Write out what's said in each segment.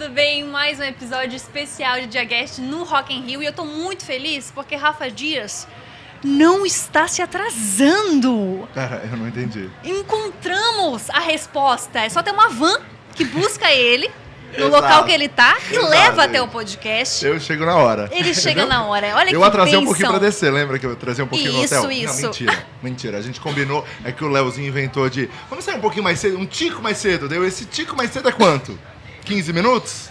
tudo bem? Mais um episódio especial de Diagast no Rock in Rio e eu tô muito feliz porque Rafa Dias não está se atrasando. Pera, eu não entendi. Encontramos a resposta. É só ter uma van que busca ele no Exato. local que ele tá e Exato. leva até o podcast. Eu chego na hora. Ele chega na hora. Olha Eu que atrasei um bênção. pouquinho pra descer, lembra que eu trazei um pouquinho Isso, no hotel? isso. Não, mentira, mentira. A gente combinou, é que o Leozinho inventou de. Vamos sair um pouquinho mais cedo, um tico mais cedo. Deu esse tico mais cedo é quanto? 15 minutos?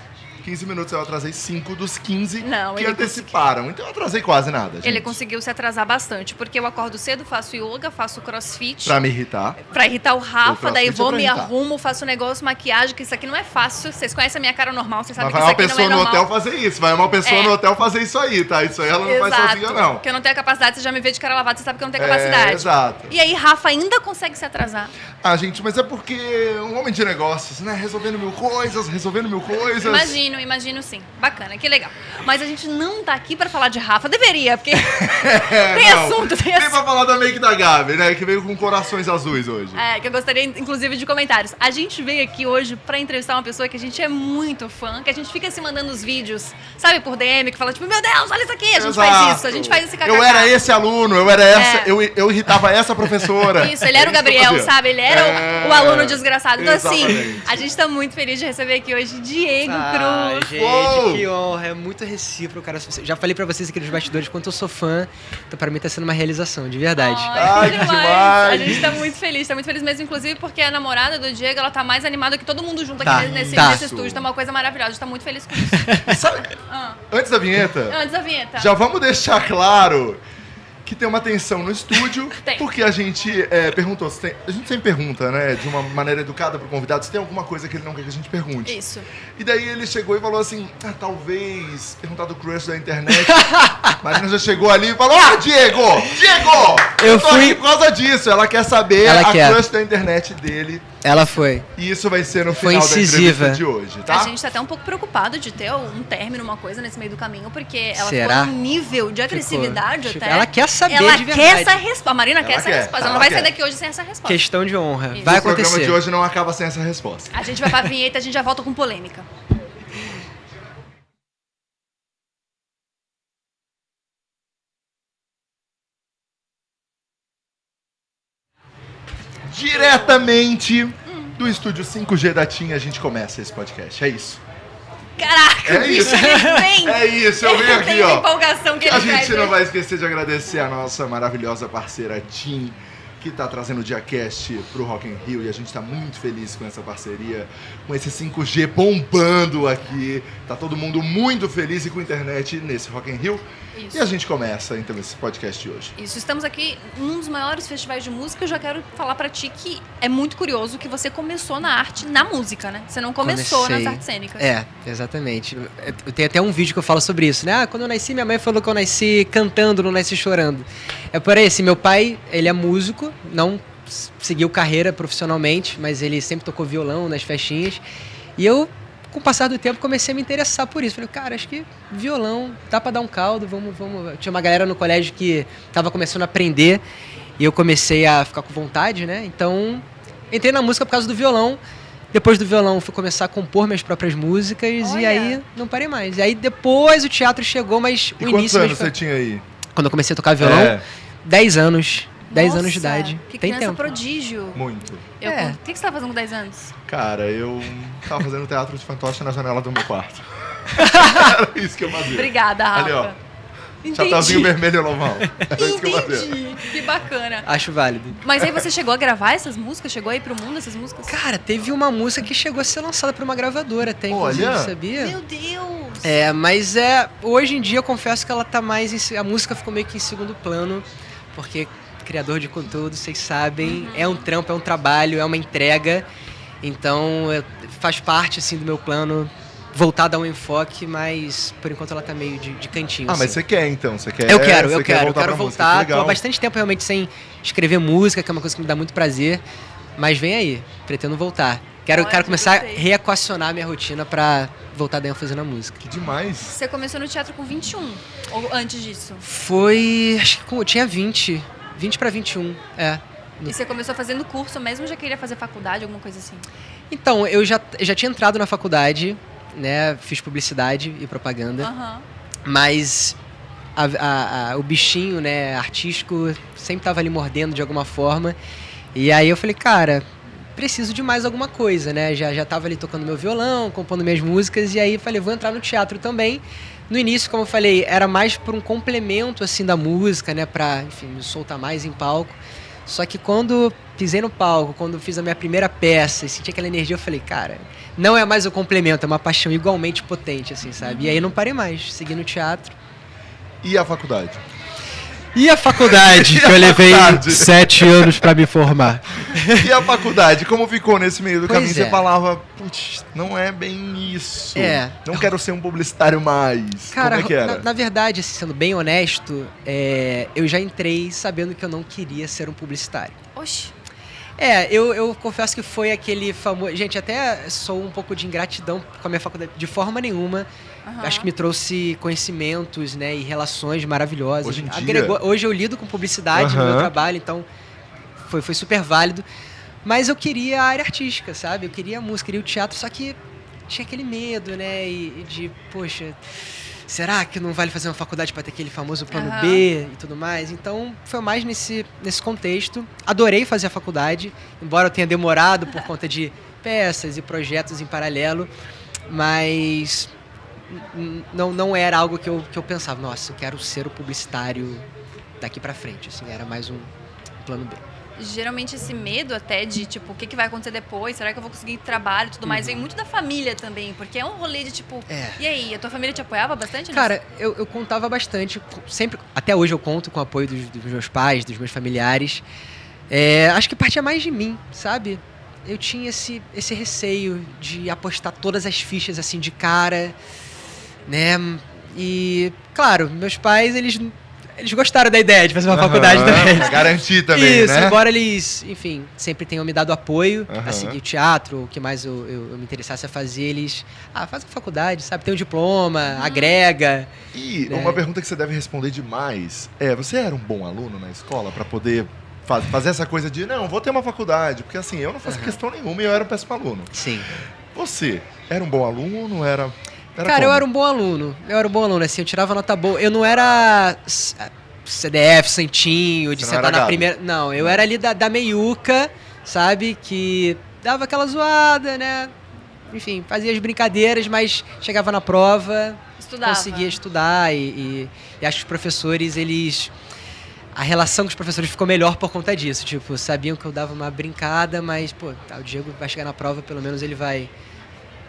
15 minutos eu atrasei 5 dos 15 Não, que anteciparam. Então eu atrasei quase nada. Gente. Ele conseguiu se atrasar bastante, porque eu acordo cedo, faço yoga, faço crossfit. Pra me irritar. Pra irritar o O Rafa, crossfit daí é vou, pra me irritar. arrumo, faço negócio, maquiagem, que isso aqui não é fácil. Vocês conhecem a minha cara normal, vocês sabem Mas que vai isso uma aqui pessoa não é no normal. hotel fazer isso. Vai uma pessoa É. no hotel fazer isso aí, tá? Isso aí ela não faz sozinha, não. Porque eu não tenho a capacidade, você já me vê de cara lavada, você sabe que eu não tenho É, capacidade. exato. E aí, Rafa ainda consegue se atrasar. Ah, gente, mas é porque um homem de negócios, né? Resolvendo mil coisas, resolvendo mil coisas. Imagino, imagino sim. Bacana, que legal. Mas a gente não tá aqui pra falar de Rafa. Deveria, porque É, Tem não. assunto, tem Tem assunto. pra falar da make da Gabi, né? Que veio com corações azuis hoje. É, que eu gostaria, inclusive, de comentários. A gente veio aqui hoje pra entrevistar uma pessoa que a gente é muito fã, que a gente fica se mandando os vídeos, sabe, por DM, que fala tipo, meu Deus, olha isso aqui. A gente faz Exato. isso, a gente faz esse kkk. Eu era esse aluno, eu era essa, É. eu, eu irritava essa professora. Isso, ele era o É Gabriel, sabe? Ele era o- É, o, aluno desgraçado. Então, assim, exatamente. a gente tá muito feliz de receber aqui hoje Diego Ah, Cruz. Gente, Uou! que honra. É muito recíproco, cara. Já falei pra vocês aqui nos bastidores quanto eu sou fã. Então, pra mim, tá sendo uma realização, de verdade. Ai, que que demais. demais. A gente tá muito feliz, tá muito feliz mesmo, inclusive porque a namorada do Diego, ela tá mais animada que todo mundo junto Tá, aqui nesse, tá. nesse estúdio. Tá uma coisa maravilhosa, a gente tá muito feliz com isso. Sabe, Ah, antes da vinheta, antes da vinheta. já vamos deixar claro que tem uma tensão no estúdio, porque a gente é, perguntou, se tem, a gente sempre pergunta, né, de uma maneira educada pro convidado, se tem alguma coisa que ele não quer que a gente pergunte. Isso. E daí ele chegou e falou assim: ah, talvez perguntar do crush da internet. Marina já chegou ali e falou: Ah, Diego! Diego! Eu tô fui- aqui por causa disso. Ela quer saber Ela a quer. crush da internet dele. Ela foi. E isso vai ser no Foi final da incisiva. entrevista de hoje, tá? A gente tá até um pouco preocupado de ter um término, uma coisa nesse meio do caminho, porque ela Será? ficou num nível de agressividade Ficou. até. Ela quer saber Ela de quer verdade. essa resposta. A Marina quer Ela essa quer, resposta. Ela ela não vai quer. sair daqui hoje sem essa resposta. Questão de honra. Isso. Vai o programa acontecer. de hoje não acaba sem essa resposta. A gente vai pra vinheta, a gente já volta com polêmica. Diretamente do estúdio 5G da TIM, a gente começa esse podcast. É isso. Caraca, É bicho isso. ele vem. É isso, eu venho aqui, ó. empolgação que ele A gente traz não vai esquecer de agradecer a nossa maravilhosa parceira Tim, que tá trazendo o Diacast pro Rock in Rio e a gente tá muito feliz com essa parceria, com esse 5G bombando aqui. Tá todo mundo muito feliz e com internet nesse Rock in Rio. Isso. E a gente começa então esse podcast de hoje. Isso, estamos aqui num dos maiores festivais de música. Eu já quero falar pra ti que é muito curioso que você começou na arte, na música, né? Você não começou Comecei. nas artes cênicas. É, exatamente. Eu tenho até um vídeo que eu falo sobre isso, né? Ah, quando eu nasci, minha mãe falou que eu nasci cantando, não nasci chorando. É por aí, assim, meu pai, ele é músico, não seguiu carreira profissionalmente, mas ele sempre tocou violão nas festinhas. E eu, com o passar do tempo, comecei a me interessar por isso. Falei, cara, acho que violão, dá pra dar um caldo, vamos, vamos. Tinha uma galera no colégio que tava começando a aprender e eu comecei a ficar com vontade, né? Então, entrei na música por causa do violão. Depois do violão, fui começar a compor minhas próprias músicas e Olha. aí não parei mais. E aí depois o teatro chegou, mas E o quantos início anos mesmo você foi- tinha aí? quando eu comecei a tocar violão, É, 10 anos. 10 Nossa, anos de idade. Que Tem criança tempo. prodígio. muito. Eu, É. O que, que você tá fazendo com 10 anos? Cara, eu tava fazendo teatro de fantoche na janela do meu quarto. Era isso que eu fazia. Obrigada, Rafa. Ali, ó. Entendi. Chapeuzinho vermelho normal. Era isso que eu fazia. Entendi. Que bacana. Acho válido. Mas aí você chegou a gravar essas músicas? Chegou aí pro mundo essas músicas? Cara, teve uma música que chegou a ser lançada por uma gravadora até, inclusive, Olha. sabia? Meu Deus! É, mas é. Hoje em dia eu confesso que ela tá mais. Em, a música ficou meio que em segundo plano, porque criador de conteúdo, vocês sabem, é um trampo, é um trabalho, é uma entrega. Então faz parte assim do meu plano voltar a dar um enfoque, mas por enquanto ela tá meio de, de cantinho. Ah, mas assim. você quer então? Você quer? Eu quero, eu quer quero, eu voltar quero voltar. Tô há bastante tempo realmente sem escrever música, que é uma coisa que me dá muito prazer. Mas vem aí, pretendo voltar. Quero, Olha, quero começar gostei. a reequacionar minha rotina pra voltar a dar ênfase na música. Que demais. Você começou no teatro com 21? Ou antes disso? Foi. Acho que com- eu tinha 20. 20 pra 21, é. E você começou fazendo curso mesmo já queria fazer faculdade, alguma coisa assim? Então, eu já, já tinha entrado na faculdade, né? Fiz publicidade e propaganda. Aham. Mas a- a- a- o bichinho, né, artístico, sempre tava ali mordendo de alguma forma. E aí eu falei, cara, preciso de mais alguma coisa, né? Já, já tava ali tocando meu violão, compondo minhas músicas, e aí falei, vou entrar no teatro também. No início, como eu falei, era mais por um complemento, assim, da música, né? Pra, enfim, me soltar mais em palco. Só que quando pisei no palco, quando fiz a minha primeira peça e senti aquela energia, eu falei, cara, não é mais o complemento, é uma paixão igualmente potente, assim, sabe? E aí não parei mais, segui no teatro. E a faculdade? E a faculdade, que eu levei faculdade? sete anos pra me formar. E a faculdade? Como ficou nesse meio do Pois caminho? é. Você falava, putz, não é bem isso. É. Não quero ser um publicitário mais. Cara, Como é que era? na, na verdade, assim, sendo bem honesto, é, eu já entrei sabendo que eu não queria ser um publicitário. Oxi. É, eu, eu confesso que foi aquele famoso. Gente, até sou um pouco de ingratidão com a minha faculdade, de forma nenhuma. Aham. Acho que me trouxe conhecimentos, né, e relações maravilhosas. Hoje em dia- Agregou- hoje eu lido com publicidade no meu trabalho, então foi, foi super válido. Mas eu queria a área artística, sabe? Eu queria a música, queria o teatro, só que tinha aquele medo, né, e, e de, poxa, será que não vale fazer uma faculdade para ter aquele famoso plano Aham. B e tudo mais? Então foi mais nesse, nesse contexto. Adorei fazer a faculdade, embora eu tenha demorado por conta de peças e projetos em paralelo, mas não, não era algo que eu, que eu pensava, nossa, eu quero ser o publicitário daqui pra frente, assim, era mais um plano B. Geralmente esse medo até de, tipo, o que, que vai acontecer depois? Será que eu vou conseguir trabalho e tudo mais? Vem muito da família também, porque é um rolê de, tipo... Uhum. É. E aí, a tua família te apoiava bastante? Cara, eu, eu contava bastante, sempre, até hoje eu conto com o apoio dos, dos meus pais, dos meus familiares. É, acho que partia mais de mim, sabe? Eu tinha esse, esse receio de apostar todas as fichas assim de cara, né? E, claro, meus pais, eles, eles gostaram da ideia de fazer uma faculdade Aham, também. Garantir também, Isso, né? embora eles, enfim, sempre tenham me dado apoio Aham. a seguir o teatro, o que mais eu, eu- eu me interessasse a fazer, eles. Ah, faz a faculdade, sabe? Tem um diploma, agrega. E né? uma pergunta que você deve responder demais é: você era um bom aluno na escola pra poder fa- fazer essa coisa de não, vou ter uma faculdade? Porque assim, eu não faço Aham. questão nenhuma e eu era um péssimo aluno. Sim. Você era um bom aluno? Era. Era Cara, eu como? era um bom aluno. Eu era um bom aluno, assim, eu tirava nota boa. Eu não era CDF, Santinho, de Você sentar na gado? primeira. Não, eu era ali da, da meiuca, sabe? Que dava aquela zoada, né? Enfim, fazia as brincadeiras, mas chegava na prova, Estudava. conseguia estudar e, e- e acho que os professores, eles. A relação com os professores ficou melhor por conta disso. Tipo, sabiam que eu dava uma brincada, mas, pô, tá, o Diego vai chegar na prova, pelo menos ele vai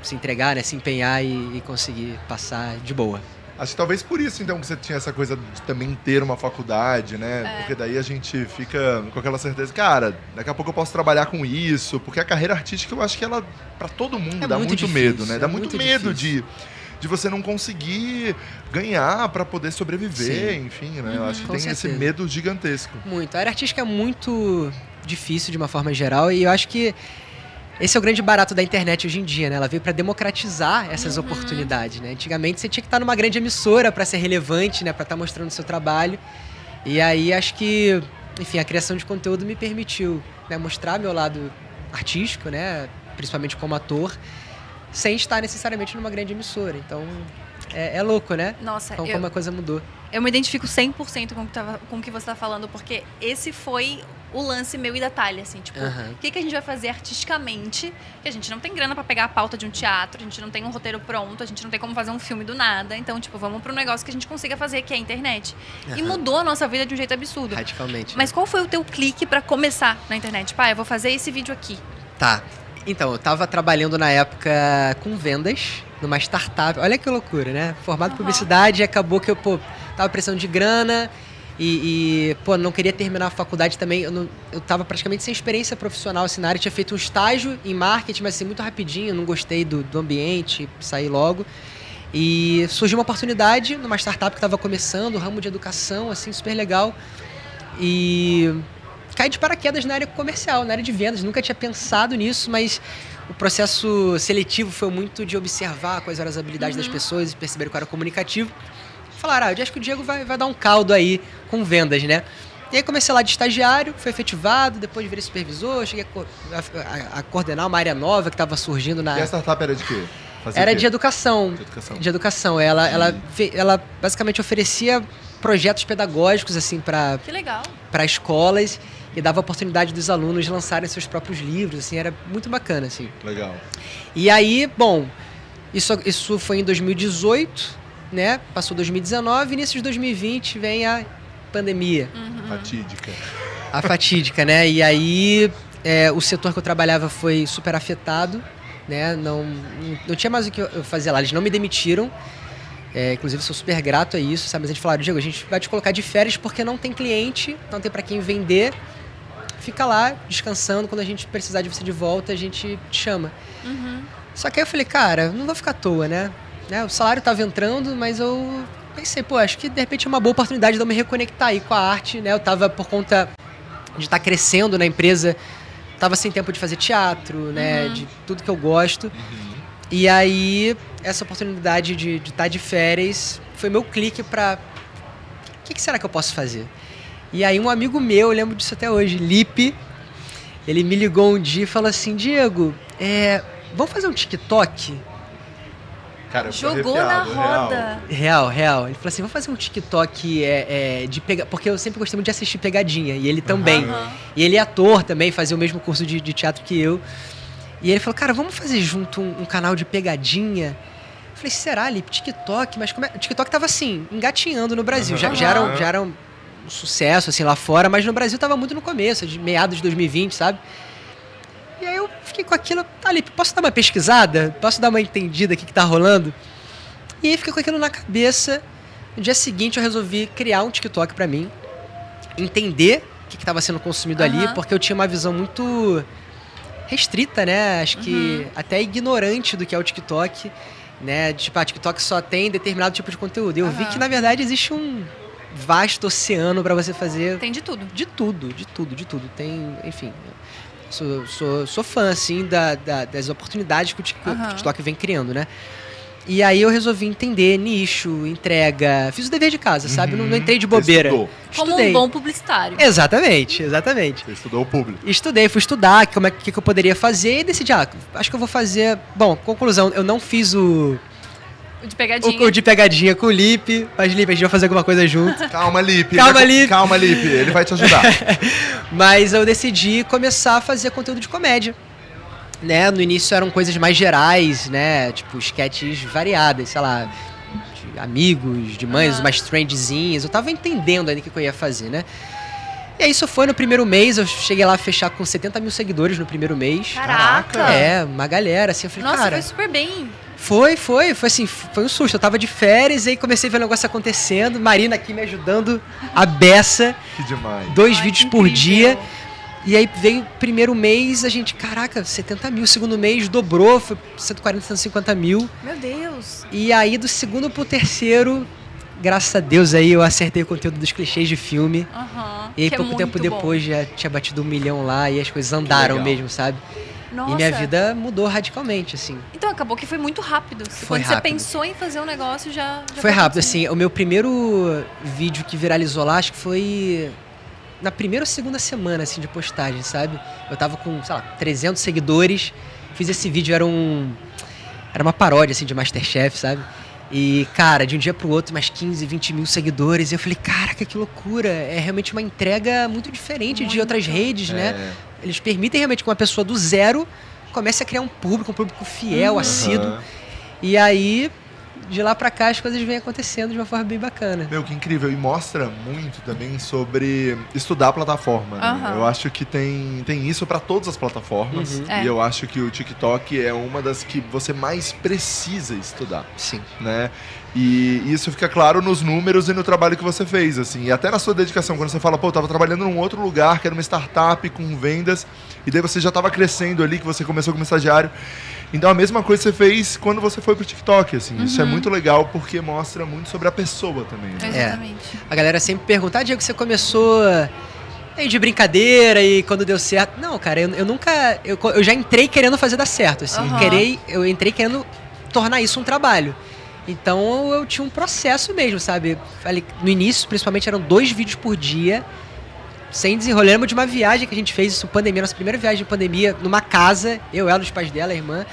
se entregar, né? Se empenhar e, e conseguir passar de boa. Acho que talvez por isso, então, que você tinha essa coisa de também ter uma faculdade, né? É. Porque daí a gente fica com aquela certeza, cara, daqui a pouco eu posso trabalhar com isso, porque a carreira artística eu acho que ela, pra todo mundo, É dá muito muito, difícil, medo, né? é Dá muito, muito medo difícil. de, de você não conseguir ganhar pra poder sobreviver, Sim. enfim, né? Eu acho que Com tem esse certeza. medo gigantesco. Muito. A área artística é muito difícil de uma forma geral e eu acho que esse é o grande barato da internet hoje em dia, né? Ela veio para democratizar essas Uhum. oportunidades, né? Antigamente você tinha que estar numa grande emissora para ser relevante, né? Para estar mostrando o seu trabalho. E aí acho que, enfim, a criação de conteúdo me permitiu né, mostrar meu lado artístico, né? Principalmente como ator, sem estar necessariamente numa grande emissora. Então é, é louco, né? Nossa, Como, eu, como a coisa mudou. eu me identifico 100% com o, que tava, com o que você tá falando, porque esse foi o lance meu e da Thalia, assim, tipo, o que, que a gente vai fazer artisticamente, que a gente não tem grana pra pegar a pauta de um teatro, a gente não tem um roteiro pronto, a gente não tem como fazer um filme do nada, então, tipo, vamos pra um negócio que a gente consiga fazer, que é a internet. E Aham. mudou a nossa vida de um jeito absurdo. Radicalmente. Mas qual foi o teu clique pra começar na internet? Pai, eu vou fazer esse vídeo aqui. Tá. Então, eu tava trabalhando na época com vendas numa startup. Olha que loucura, né? Formado em Aham. publicidade e acabou que eu, pô, tava precisando de grana e, e, pô, não queria terminar a faculdade também. Eu, não, eu tava praticamente sem experiência profissional assim, na área. Tinha feito um estágio em marketing, mas assim, muito rapidinho. Não gostei do, do ambiente, saí logo. E surgiu uma oportunidade numa startup que estava começando, ramo de educação, assim, super legal. E caí de paraquedas na área comercial, na área de vendas. Nunca tinha pensado nisso, mas o processo seletivo foi muito de observar quais eram as habilidades das pessoas e perceber que eu era comunicativo. Falaram, ah, eu acho que o Diego vai, vai dar um caldo aí com vendas, né? E aí comecei lá de estagiário, fui efetivado, depois virei supervisor, cheguei a, co- a- a- a coordenar uma área nova que estava surgindo na E a startup era de quê? Fazia Era quê? de educação. De educação. De educação. Ela, ela, ela basicamente oferecia projetos pedagógicos assim para Que legal. para escolas e dava oportunidade dos alunos lançarem seus próprios livros, assim, era muito bacana, assim. Legal. E aí, bom, isso, isso foi em 2018, né? Passou 2019, início de 2020 vem a pandemia, Uhum. Fatídica. a fatídica, né? E aí é, o setor que eu trabalhava foi super afetado, né? Não, não tinha mais o que eu fazer lá, eles não me demitiram. É, inclusive, sou super grato a isso, sabe? Mas eles falaram, Diego, a gente vai te colocar de férias porque não tem cliente, não tem para quem vender. Fica lá, descansando. Quando a gente precisar de você de volta, a gente te chama. Uhum. Só que aí eu falei, cara, não vou ficar à toa, né? Né, O salário tava entrando, mas eu pensei, pô, acho que de repente é uma boa oportunidade de eu me reconectar aí com a arte, né? Eu tava por conta de estar crescendo na empresa, tava sem tempo de fazer teatro, né? Uhum. De tudo que eu gosto. E aí, essa oportunidade de estar de, férias foi meu clique pra. O que, que será que eu posso fazer? E aí, um amigo meu, eu lembro disso até hoje, Lipe, ele me ligou um dia e falou assim: Diego, é, vamos fazer um TikTok? Cara, Jogou na arrepiado, real. roda. Real, real. Ele falou assim: vamos fazer um TikTok é, é, de pegar. Porque eu sempre gostei muito de assistir pegadinha, e ele também. Aham. E ele é ator também, fazia o mesmo curso de, de teatro que eu. E ele falou, cara, vamos fazer junto um, um canal de pegadinha? Eu falei, será, Lipe? TikTok? Mas como é? O TikTok tava assim, engatinhando no Brasil. Já, já, era, um- já era um sucesso, assim, lá fora, mas no Brasil tava muito no começo, de meados de 2020, sabe? Fiquei com aquilo, tá, Lipe, posso dar uma pesquisada? Posso dar uma entendida o que, tá rolando? E aí fiquei com aquilo na cabeça. No dia seguinte eu resolvi criar um TikTok pra mim, entender o que estava sendo consumido ali, Aham. porque eu tinha uma visão muito restrita, né? Acho que até ignorante do que é o TikTok, né? Tipo, a TikTok só tem determinado tipo de conteúdo. Eu vi Aham. que, na verdade, existe um vasto oceano para você fazer Tem de tudo. de tudo, de tudo, de tudo. Tem, enfim. Sou, sou, sou fã, assim, da, da- das oportunidades que o TikTok vem criando, né? E aí eu resolvi entender nicho, entrega. Fiz o dever de casa, sabe? Não, não entrei de Uhum. Bobeira. estudou. Como Estudei. um bom publicitário. Exatamente, exatamente. Você estudou o público. Estudei, fui estudar como é que, que eu poderia fazer e decidi, ah, acho que eu vou fazer. Bom, conclusão, eu não fiz o, O de o, pegadinha. o de pegadinha com o Lipe, mas Lipe, a gente vai fazer alguma coisa junto. Calma, Lipe. Calma, Lipe. Calma, Lipe. Ele vai te ajudar. Mas eu decidi começar a fazer conteúdo de comédia. Né? No início eram coisas mais gerais, né? Tipo, sketches variadas, sei lá, de amigos, de mães, Aham. umas trendzinhas. Eu tava entendendo ainda o que que eu ia fazer, né? E aí isso foi no primeiro mês, eu cheguei lá a fechar com 70 mil seguidores no primeiro mês. Caraca. É, uma galera, assim, eu falei, Nossa, cara... foi super bem. Foi, foi, foi assim, foi um susto. Eu tava de férias e aí comecei a ver o negócio acontecendo. Marina aqui me ajudando, a beça, que demais. dois Ai, vídeos por dia. E aí veio o primeiro mês, a gente, caraca, 70 mil. Segundo mês dobrou, foi 140, 150 mil. Meu Deus. E aí do segundo pro terceiro, graças a Deus aí eu acertei o conteúdo dos clichês de filme. Aham. E aí que é pouco tempo muito bom. depois já tinha batido um milhão lá e as coisas andaram mesmo, sabe? Nossa. E minha vida mudou radicalmente, assim. Então acabou que foi muito rápido. Foi Quando rápido. você pensou em fazer um negócio, já. já Foi rápido, assim. O meu primeiro vídeo que viralizou lá, acho que foi na primeira ou segunda semana, assim, de postagem, sabe? Eu tava com, sei lá, 300 seguidores. Fiz esse vídeo, era um... Era uma paródia, assim, de Masterchef, sabe? E, cara, de um dia pro outro, mais 15, 20 mil seguidores. E eu falei, caraca, que loucura. É realmente uma entrega muito diferente de Muito. outras redes, né? É. Eles permitem realmente que uma pessoa do zero comece a criar um público, um público fiel, Uhum. assíduo. E aí, de lá pra cá, as coisas vêm acontecendo de uma forma bem bacana. Meu, que incrível. E mostra muito também sobre estudar a plataforma. né? Aham. Eu acho que tem, tem isso para todas as plataformas. Uhum. É. E eu acho que o TikTok é uma das que você mais precisa estudar, Sim. né? E isso fica claro nos números e no trabalho que você fez, assim. E até na sua dedicação, quando você fala, pô, eu tava trabalhando num outro lugar, que era uma startup com vendas, e daí você já tava crescendo ali, que você começou como estagiário. Então a mesma coisa você fez quando você foi pro TikTok, assim. Isso é Uhum. muito legal porque mostra muito sobre a pessoa também. né? Exatamente. A galera sempre pergunta, ah, Diego, você começou aí de brincadeira e quando deu certo. Não, cara, eu, eu nunca. Eu, eu já entrei querendo fazer dar certo, assim. Aham. Querei, eu entrei querendo tornar isso um trabalho. Então eu tinha um processo mesmo, sabe? No início, principalmente, eram dois vídeos por dia. Sem desenrolar. De uma viagem que a gente fez, isso pandemia, nossa primeira viagem de pandemia, numa casa, eu, ela, os pais dela, a irmã.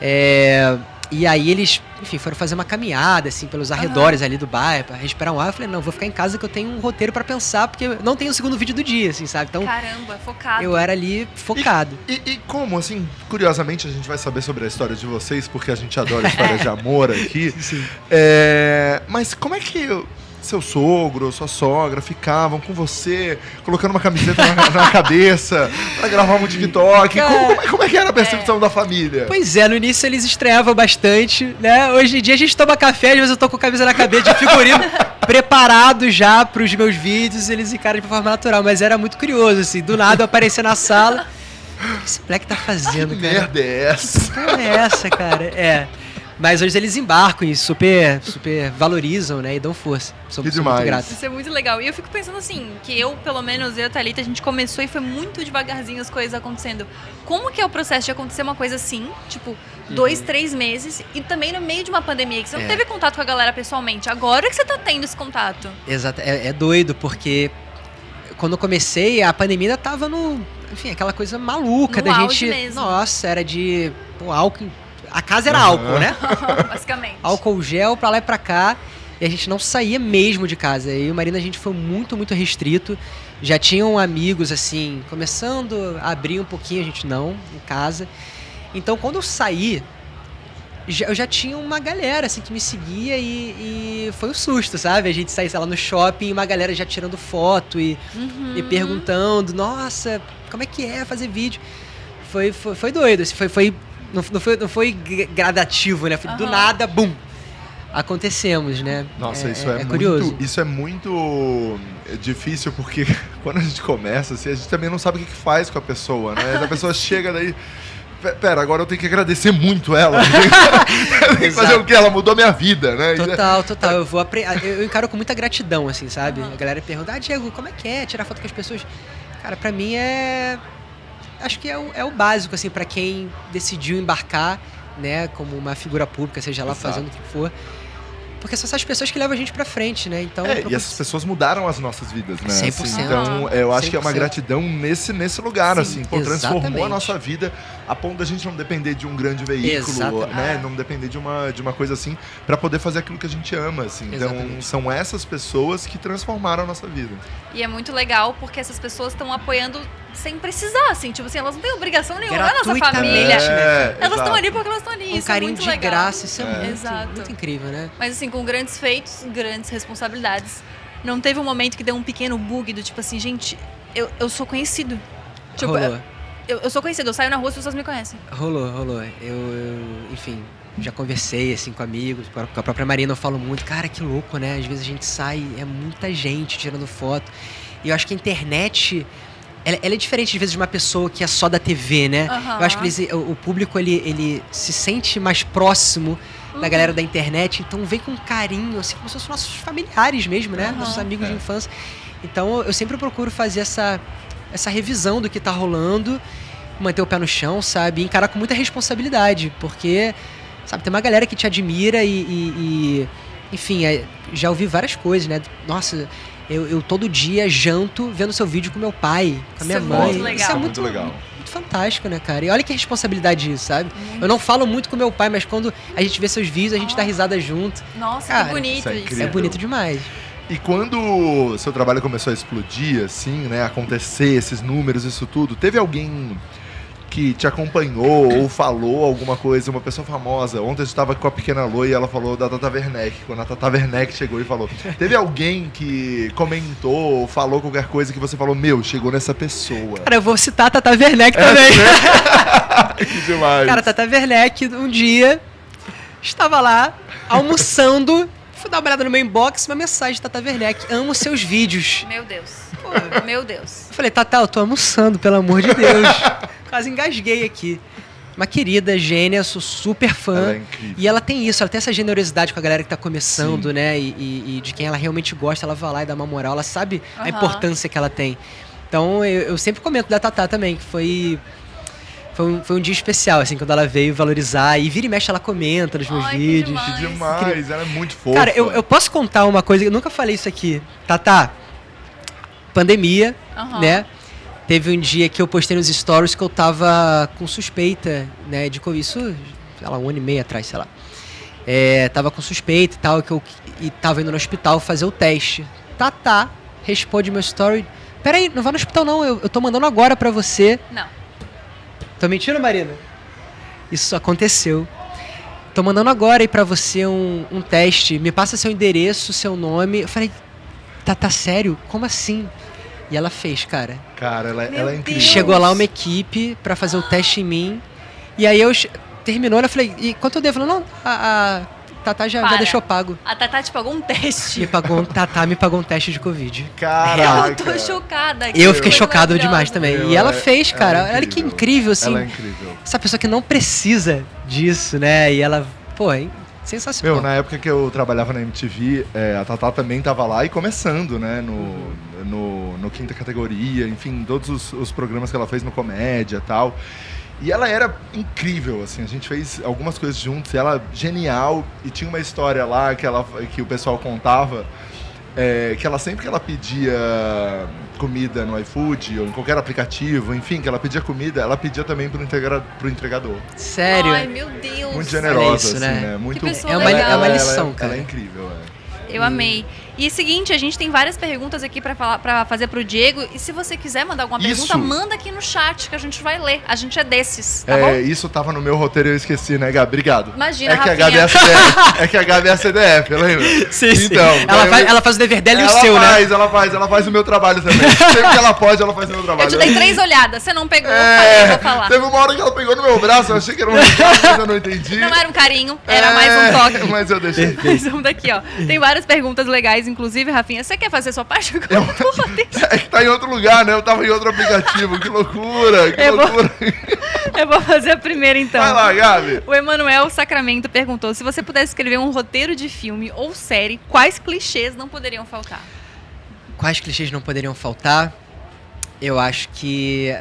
É, E aí eles, enfim, foram fazer uma caminhada, assim, pelos arredores ali do bairro, pra respirar um ar. Eu falei, não, vou ficar em casa que eu tenho um roteiro pra pensar, porque não tem o segundo vídeo do dia, assim, sabe? Então Caramba, focado. eu era ali focado. E, e como, assim, curiosamente, a gente vai saber sobre a história de vocês, porque a gente adora histórias de amor aqui. Sim. É, mas como é que seu sogro, sua sogra ficavam com você, colocando uma camiseta na, na cabeça pra gravar um TikTok? Cara, como, como é- como é que era a percepção da família? Pois é, no início eles estranhavam bastante, né? Hoje em dia a gente toma café, às vezes eu tô com a camisa na cabeça de figurino, preparado já pros meus vídeos, eles encaram de forma natural, mas era muito curioso, assim, do nada eu aparecer na sala. O que esse moleque tá Que fazendo, cara? merda é essa? porra é essa, cara? É. Mas hoje eles embarcam e super, super valorizam, né? E dão força. Sou, Que sou demais. muito grato. Isso é muito legal. E eu fico pensando assim, que eu, pelo menos, eu e a Thalita, a gente começou e foi muito devagarzinho as coisas acontecendo. Como que é o processo de acontecer uma coisa assim, tipo, dois, três meses, e também no meio de uma pandemia, que você não Uhum. É. teve contato com a galera pessoalmente. Agora que você tá tendo esse contato. Exato. É, é doido, porque quando eu comecei, a pandemia ainda tava no. Enfim, aquela coisa maluca No da auge gente. mesmo. Nossa, era de. Pô, álcool. A casa era Aham. álcool, né? Basicamente. álcool gel pra lá e pra cá. E a gente não saía mesmo de casa. Eu e o Marina, a gente foi muito, muito restrito. Já tinham amigos, assim, começando a abrir um pouquinho, a gente não, em casa. Então, quando eu saí, já- eu já tinha uma galera, assim, que me seguia e, e foi um susto, sabe? A gente saía, sei lá, no shopping e uma galera já tirando foto e, Uhum. e perguntando, nossa, como é que é fazer vídeo? Foi, foi, foi doido, assim, foi, foi, não, não foi, não foi gr- gradativo, né? Foi do Aham. nada, bum! Acontecemos, né? Nossa, isso é, muito, curioso. isso é muito difícil porque quando a gente começa, assim, a gente também não sabe o que, que faz com a pessoa, né? A pessoa chega daí. "Pe- Pera, agora eu tenho que agradecer muito ela. Eu tenho que fazer o quê? Ela mudou minha vida, né? Total, total. Eu vou apre... eu eu encaro com muita gratidão, assim, sabe? A galera pergunta, ah, Diego, como é que é tirar foto com as pessoas? Cara, pra mim é. Acho que é o, é o básico, assim, pra quem decidiu embarcar, né, como uma figura pública, seja lá Exato. fazendo o que for. Porque são essas pessoas que levam a gente pra frente, né? Então. É, procuro- e essas pessoas mudaram as nossas vidas, né? 100%. Assim, então, eu acho que é uma 100%. gratidão nesse, nesse lugar, Sim, assim. Pô, transformou a nossa vida a ponto da gente não depender de um grande veículo, Exatamente. né? Não depender de uma, de uma coisa assim, pra poder fazer aquilo que a gente ama, assim. Então, Exatamente. são essas pessoas que transformaram a nossa vida. E é muito legal porque essas pessoas estão apoiando sem precisar, assim. Tipo assim, elas não têm obrigação nenhuma. Não é nossa família. né? Elas estão ali porque elas estão ali. um isso carinho é muito de legal. graça, isso é, É. Muito, Exato. muito incrível, né? Mas assim, com grandes feitos, grandes responsabilidades. Não teve um momento que deu um pequeno bug do tipo assim, gente, eu, eu sou conhecido. Tipo, rolou, eu, eu sou conhecido, eu saio na rua, as pessoas me conhecem. rolou, rolou. Eu, eu, enfim, já conversei assim com amigos, com a própria Marina eu falo muito, cara, que louco, né? Às vezes a gente sai, é muita gente tirando foto. E eu acho que a internet ela, ela é diferente às vezes de uma pessoa que é só da TV, né? Aham. Eu acho que eles- o, o público ele, ele se sente mais próximo da Uhum. galera da internet, então vem com carinho, assim, como se fossem nossos familiares mesmo, né? Aham. Nossos amigos É. de infância. Então eu sempre procuro fazer essa, essa revisão do que tá rolando, manter o pé no chão, sabe? E encarar com muita responsabilidade, porque, sabe, tem uma galera que te admira e. e- e, enfim, é, já ouvi várias coisas, né? Nossa. Eu, eu todo dia janto vendo seu vídeo com meu pai, com a minha Isso é mãe. muito legal. Isso é Muito muito, legal. muito fantástico, né, cara? E olha que responsabilidade isso, sabe? Muito. Eu não falo muito com meu pai, mas quando a gente vê seus vídeos, a gente dá risada junto. Nossa, Cara, que bonito isso é isso. É bonito demais. E quando seu trabalho começou a explodir, assim, né? Acontecer, esses números, isso tudo, teve alguém que te acompanhou ou falou alguma coisa, uma pessoa famosa? Ontem eu estava com a pequena Lô e ela falou da Tata Werneck. Quando a Tata Werneck chegou e falou. Teve alguém que comentou ou falou qualquer coisa que você falou, meu, chegou nessa pessoa. Cara, eu vou citar a Tata Werneck também. que demais. Cara, a Tata Werneck, um dia, estava lá, almoçando, fui dar uma olhada no meu inbox, uma mensagem de Tata Werneck, amo seus vídeos. Meu Deus. Meu Deus. Eu falei, Tata, eu tô almoçando, pelo amor de Deus. Quase engasguei aqui. Uma querida, gênia, sou super fã. Ela é incrível. E ela tem isso, ela tem essa generosidade com a galera que tá começando, Sim. né? E, e- e de quem ela realmente gosta, ela vai lá e dá uma moral, ela sabe a Aham. importância que ela tem. Então eu, eu sempre comento da Tatá também, que foi. Foi um, foi um dia especial, assim, quando ela veio valorizar. E vira e mexe, ela comenta nos meus Ai, que vídeos. Que demais. demais, ela é muito fofa. Cara, eu, eu posso contar uma coisa, eu nunca falei isso aqui. Tatá, pandemia, Aham. né? Teve um dia que eu postei nos stories que eu tava com suspeita, né, de Covid. Isso, sei lá, um ano e meio atrás, sei lá. É, tava com suspeita e tal, que eu e tava indo no hospital fazer o teste. Tatá responde meu story. Peraí, não vai no hospital não, eu, eu tô mandando agora pra você. Não. Tô mentindo, Marina? Isso aconteceu. Tô mandando agora aí pra você um, um teste. Me passa seu endereço, seu nome. Eu falei, tá, tá sério? Como assim? E ela fez, cara. Cara, ela, Meu ela é Deus. incrível. Chegou lá uma equipe pra fazer o teste em mim. E aí eu terminou, eu falei, e quanto eu devo? Ela, Não, a, a Tatá já, já Para. deixou pago. A Tatá te pagou um teste. Me pagou um, Tatá me pagou um teste de Covid. Caraca. Eu tô chocada. Eu fiquei chocado demais também. Meu, e ela é- fez, ela cara. é Olha que incrível. assim. Ela é incrível. Essa pessoa que não precisa disso, né? E ela, pô, é sensacional. Meu, na época que eu trabalhava na MTV, é, a Tatá também tava lá e começando, né? No, no, no quinta categoria, enfim, todos os, os programas que ela fez no comédia tal. E ela era incrível, assim, a gente fez algumas coisas juntos, e ela genial, e tinha uma história lá que, ela, que o pessoal contava, é, que ela sempre que ela pedia comida no iFood ou em qualquer aplicativo, enfim, que ela pedia comida, ela pedia também pro, integra, pro entregador. Sério. Ai, meu Deus. Muito generosa, isso, assim, né? né? Muito, É uma- é uma lição, ela, cara. Ela é incrível, é. Eu amei. E seguinte, a gente tem várias perguntas aqui para fazer pro Diego. E se você quiser mandar alguma Isso. pergunta, manda aqui no chat que a gente vai ler. A gente é desses, tá É, bom? isso tava no meu roteiro e eu esqueci, né, Gabi? Obrigado. Imagina, é que a Rafinha. Gabi é CDF. é que a Gabi é CDF, lembra? Sim, sim. Então, ela, daí faz, eu- ela faz o dever dela e o ela seu, né? faz, ela faz, ela faz o meu trabalho também. Sempre que ela pode, ela faz o meu trabalho. Eu te dei três olhadas, você não pegou, eu É, falei, eu vou falar. Teve uma hora que ela pegou no meu braço, eu achei que era um recado, mas eu não entendi. Não era um carinho, era É, mais um toque. Mas eu deixei. Mais um daqui, ó. Tem várias perguntas legais, inclusive, Rafinha. Você quer fazer sua parte? Eu- É que tá em outro lugar, né? Eu tava em outro aplicativo. Que loucura, que Eu vou- loucura. Eu vou fazer a primeira, então. Vai lá, Gabi. O Emanuel Sacramento perguntou: se você pudesse escrever um roteiro de filme ou série, quais clichês não poderiam faltar? Quais clichês não poderiam faltar? Eu acho que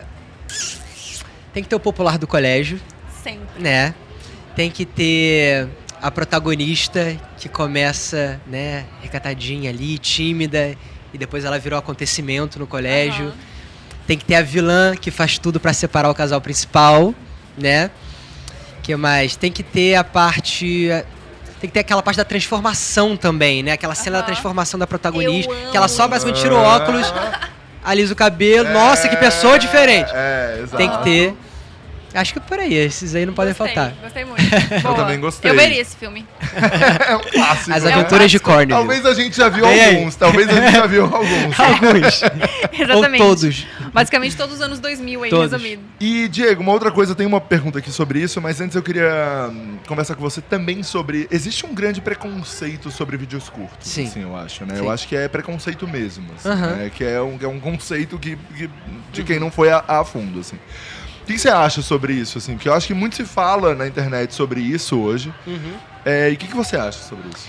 tem que ter o popular do colégio, Sempre. né? Tem que ter a protagonista que começa, né, recatadinha ali, tímida, e depois ela virou acontecimento no colégio. Aham. Tem que ter a vilã que faz tudo pra separar o casal principal, né? Que mais? Tem que ter a parte tem que ter aquela parte da transformação também, né? Aquela cena da Aham. transformação da protagonista, Eu que ela só basicamente tira o óculos, alisa o cabelo. Nossa, que pessoa diferente. É, exato. Tem que ter. Acho que por aí, esses aí não podem Gostei, faltar. Gostei muito. Boa. também gostei. Eu veria esse filme. É um clássico. As né? aventuras de Cornwall. Talvez a gente já viu aí. alguns, talvez a gente já viu alguns. Alguns. Exatamente. Ou todos. Basicamente todos os anos 2000 aí, Todos. resumido. E, Diego, uma outra coisa, eu tenho uma pergunta aqui sobre isso, mas antes eu queria hum, conversar com você também sobre. Existe um grande preconceito sobre vídeos curtos, Sim. assim, eu acho, né? Sim. Eu acho que é preconceito mesmo, assim, Aham. né? Que é um, é um conceito que, que- de quem não foi a, a fundo, assim. O que você acha sobre isso, assim? Porque eu acho que muito se fala na internet sobre isso hoje. É, e o que, que você acha sobre isso?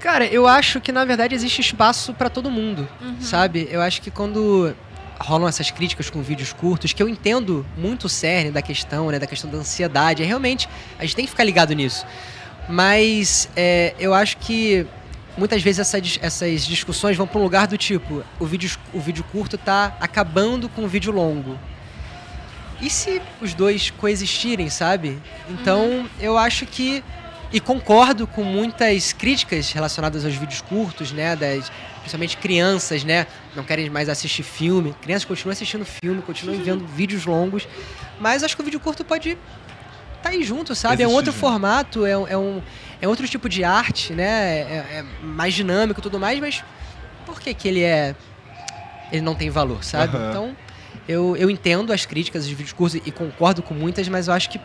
Cara, eu acho que na verdade existe espaço pra todo mundo, Uhum. sabe? Eu acho que quando rolam essas críticas com vídeos curtos, que eu entendo muito o cerne da questão, né, da questão da ansiedade, é realmente a gente tem que ficar ligado nisso. Mas é, eu acho que muitas vezes essa essas discussões vão para um lugar do tipo, o vídeo, o vídeo curto tá acabando com o vídeo longo. E se os dois coexistirem, sabe? Então, eu acho que e concordo com muitas críticas relacionadas aos vídeos curtos, né, das principalmente crianças, né, não querem mais assistir filme. Crianças continuam assistindo filme, continuam vendo vídeos longos, mas acho que o vídeo curto pode tá aí junto, sabe? é um outro junto. formato, é, é um é outro tipo de arte, né? É, é mais dinâmico e tudo mais, mas por que que ele é ele não tem valor, sabe? Aham. Então, eu, eu entendo as críticas dos vídeos curtos e concordo com muitas, mas eu acho que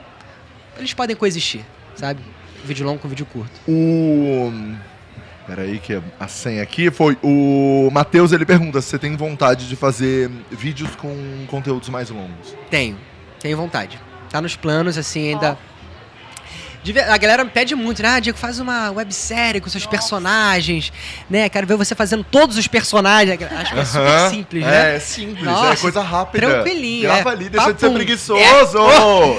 eles podem coexistir, sabe? Vídeo longo com vídeo curto. O. Peraí, que a senha aqui foi. O Matheus ele pergunta se você tem vontade de fazer vídeos com conteúdos mais longos. Tenho, tenho vontade. Tá nos planos, assim, ainda. De ver- A galera me pede muito, né? Ah, Diego, faz uma websérie com seus Nossa. personagens, né? Quero ver você fazendo todos os personagens. Acho que é super simples, né? É simples, é Nossa, coisa rápida. tranquilinho, Grava é. ali, deixa de ser Papum. preguiçoso.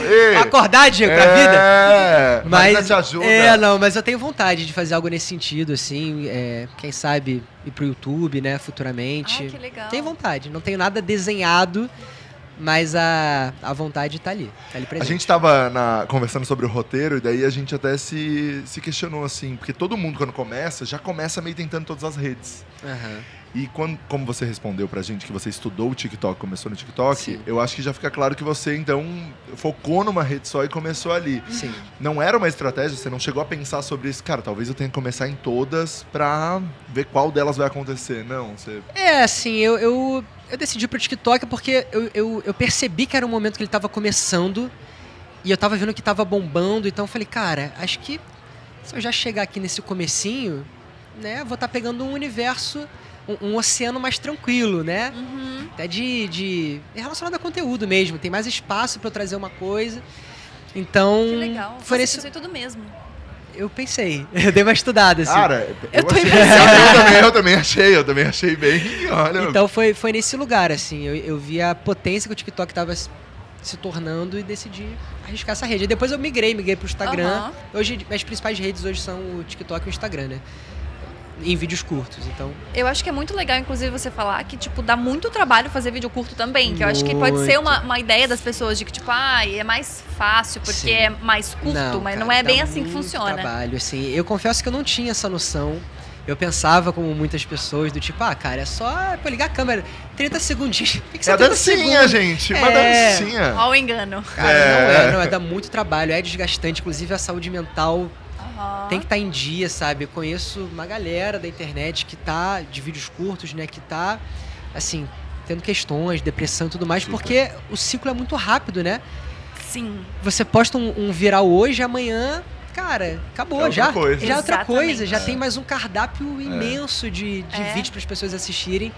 Ê. Acordar, Diego, pra vida. É, Mas, te ajuda. é, não, mas eu tenho vontade de fazer algo nesse sentido, assim, é, quem sabe ir pro YouTube, né, futuramente. Ai, que legal. Tenho vontade, não tenho nada desenhado, Mas a, a vontade tá ali, tá ali A presente. gente tava na- conversando sobre o roteiro e daí a gente até se, se questionou assim, porque todo mundo quando começa, já começa meio tentando todas as redes. Aham. E quando, como você respondeu pra gente que você estudou o TikTok, começou no TikTok, Sim. eu acho que já fica claro que você então focou numa rede só e começou ali. Sim. Não era uma estratégia, você não chegou a pensar sobre isso, cara, talvez eu tenha que começar em todas pra ver qual delas vai acontecer. Não, você. É, assim, eu, eu, eu decidi pro TikTok porque eu, eu, eu percebi que era um momento que ele tava começando e eu tava vendo que tava bombando, então eu falei, cara, acho que se eu já chegar aqui nesse comecinho, né, vou estar pegando um universo, um, um oceano mais tranquilo, né? Uhum. Até de, de relacionado a conteúdo mesmo, tem mais espaço para eu trazer uma coisa. Então, Que legal. foi Nossa, nesse, tudo mesmo. Eu pensei, eu dei uma estudada assim. Cara, eu, Eu tô achei, eu, também, eu também achei, eu também achei bem. Olha, Então foi, foi nesse lugar, assim. Eu, eu vi a potência que o TikTok estava se tornando e decidi arriscar essa rede. E depois eu migrei, migrei pro Instagram. Aham. Hoje, minhas principais redes hoje são o TikTok e o Instagram, né? Em vídeos curtos, então... Eu acho que é muito legal, inclusive, você falar que, tipo, dá muito trabalho fazer vídeo curto também. Que eu acho que pode ser uma, uma ideia das pessoas de que, tipo, ah, é mais fácil porque Sim. é mais curto, mas cara, não é bem assim que muito funciona. trabalho, assim. Eu confesso que eu não tinha essa noção. Eu pensava, como muitas pessoas, do tipo, ah, cara, é só pô, ligar a câmera, 30 segundinhos. Tem que ser é a 30 dancinha, segundos. gente. Uma É. dancinha. Ó o engano. Cara, É. não é, não é, dá muito trabalho, é desgastante, inclusive a saúde mental Aham. tem que estar em dia, sabe? Eu conheço uma galera da internet que tá, de vídeos curtos, né, que tá, assim, tendo questões, depressão e tudo mais, Super. porque o ciclo é muito rápido, né? Sim. Você posta um, um viral hoje, amanhã, cara, acabou, É outra já. coisa. Já é outra coisa, já É. tem mais um cardápio imenso de, de É. vídeos para as pessoas assistirem.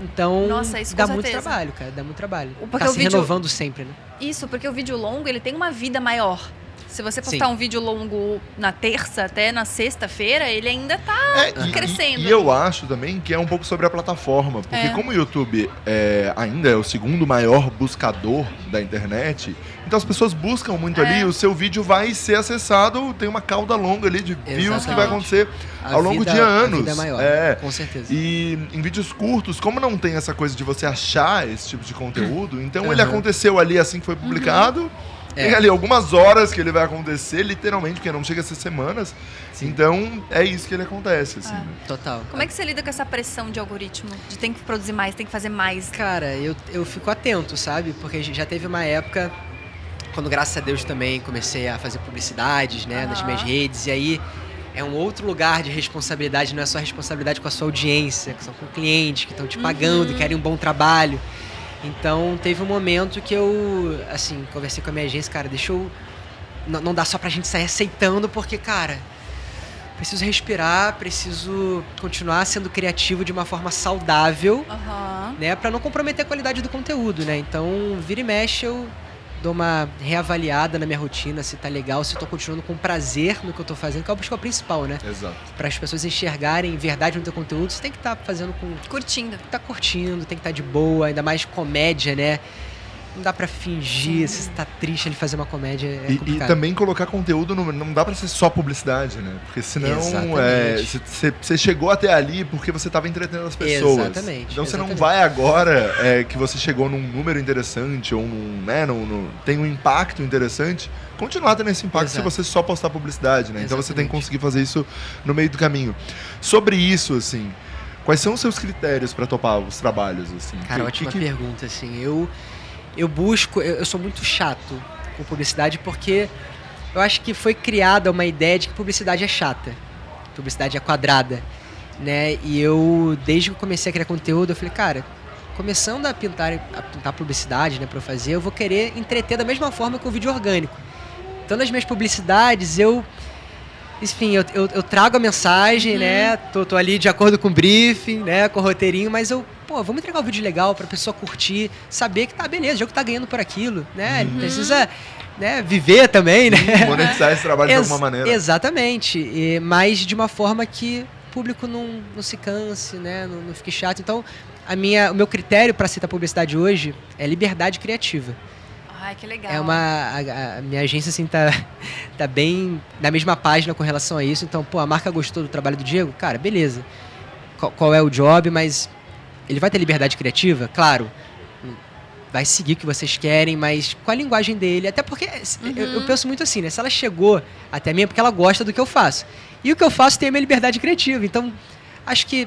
Então, Nossa, isso dá muito certeza. trabalho, cara, dá muito trabalho. Porque tá o se vídeo- renovando sempre, né? Isso, porque o vídeo longo, ele tem uma vida maior. Se você postar Sim. um vídeo longo na terça até na sexta-feira, ele ainda tá É, crescendo. E, e eu acho também que é um pouco sobre a plataforma. Porque É. como o YouTube é, ainda é o segundo maior buscador da internet, então as pessoas buscam muito É. ali, o seu vídeo vai ser acessado, tem uma cauda longa ali de views que Exatamente. vai acontecer A ao longo vida- de A anos. vida é maior, É. com certeza. E em vídeos curtos, como não tem essa coisa de você achar esse tipo de conteúdo, então ele Aham. aconteceu ali assim que foi publicado. É. Tem ali algumas horas que ele vai acontecer, literalmente, porque não chega a ser semanas. Sim. Então é isso que ele acontece, assim. Ah. né? Total. Como é que você lida com essa pressão de algoritmo? De tem que produzir mais, tem que fazer mais. Cara, eu, eu fico atento, sabe? Porque já teve uma época, quando graças a Deus também comecei a fazer publicidades, né, nas Aham. minhas redes, e aí é um outro lugar de responsabilidade, não é só responsabilidade com a sua audiência, que são com clientes que estão te pagando, Uhum. querem um bom trabalho. Então teve um momento que eu, assim, conversei com a minha agência, cara, deixa eu. Não, não dá só pra gente sair aceitando, porque, cara, preciso respirar, preciso continuar sendo criativo de uma forma saudável Aham. né, para não comprometer a qualidade do conteúdo, né? Então, vira e mexe eu dou uma reavaliada na minha rotina, se tá legal, se eu tô continuando com prazer no que eu tô fazendo, que é o principal, né? Exato. Para as pessoas enxergarem verdade no teu conteúdo, você tem que estar fazendo com Curtindo. tá curtindo, tem que estar de boa, ainda mais comédia, né? Não dá pra fingir, se você tá triste ele fazer uma comédia é E- e, também colocar conteúdo no, não dá pra ser só publicidade, né? Porque senão Exatamente. você chegou até ali porque você tava entretendo as pessoas. Exatamente, Então você não exatamente. vai agora é, que você chegou num número interessante ou num, né, num, num- tem um impacto interessante, continuar tendo esse impacto Exato. se você só postar publicidade, né? Então você tem que Exatamente. conseguir fazer isso no meio do caminho. Sobre isso, assim, quais são os seus critérios pra topar os trabalhos, assim? Cara, Que- ótima que- pergunta, assim. Eu, eu busco, eu, eu sou muito chato com publicidade porque eu acho que foi criada uma ideia de que publicidade é chata. Publicidade é quadrada, né? E eu, desde que eu comecei a criar conteúdo, eu falei, cara, começando a pintar, a pintar publicidade, né, pra eu fazer, eu vou querer entreter da mesma forma que o vídeo orgânico. Então, nas minhas publicidades, eu enfim, eu, eu, eu trago a mensagem, Uhum. né? Tô, tô ali de acordo com o briefing, né? Com o roteirinho, mas eu, pô, vamos entregar um vídeo legal pra pessoa curtir, saber que tá beleza, o jogo tá ganhando por aquilo, né? Ele Uhum. precisa né, viver também, né? monetizar esse trabalho de alguma maneira. Exatamente. E, mas de uma forma que o público não, não se canse, né? Não, não fique chato. Então, a minha, o meu critério para citar publicidade hoje é liberdade criativa. Ai, que legal. É uma. A, a minha agência, assim, tá, tá bem na mesma página com relação a isso. Então, pô, a marca gostou do trabalho do Diego? Cara, beleza. Qual, qual é o job, mas ele vai ter liberdade criativa? Claro. vai seguir o que vocês querem, mas com a linguagem dele. Até porque Uhum. eu, eu penso muito assim, né? Se ela chegou até mim é porque ela gosta do que eu faço. E o que eu faço tem a minha liberdade criativa. Então, acho que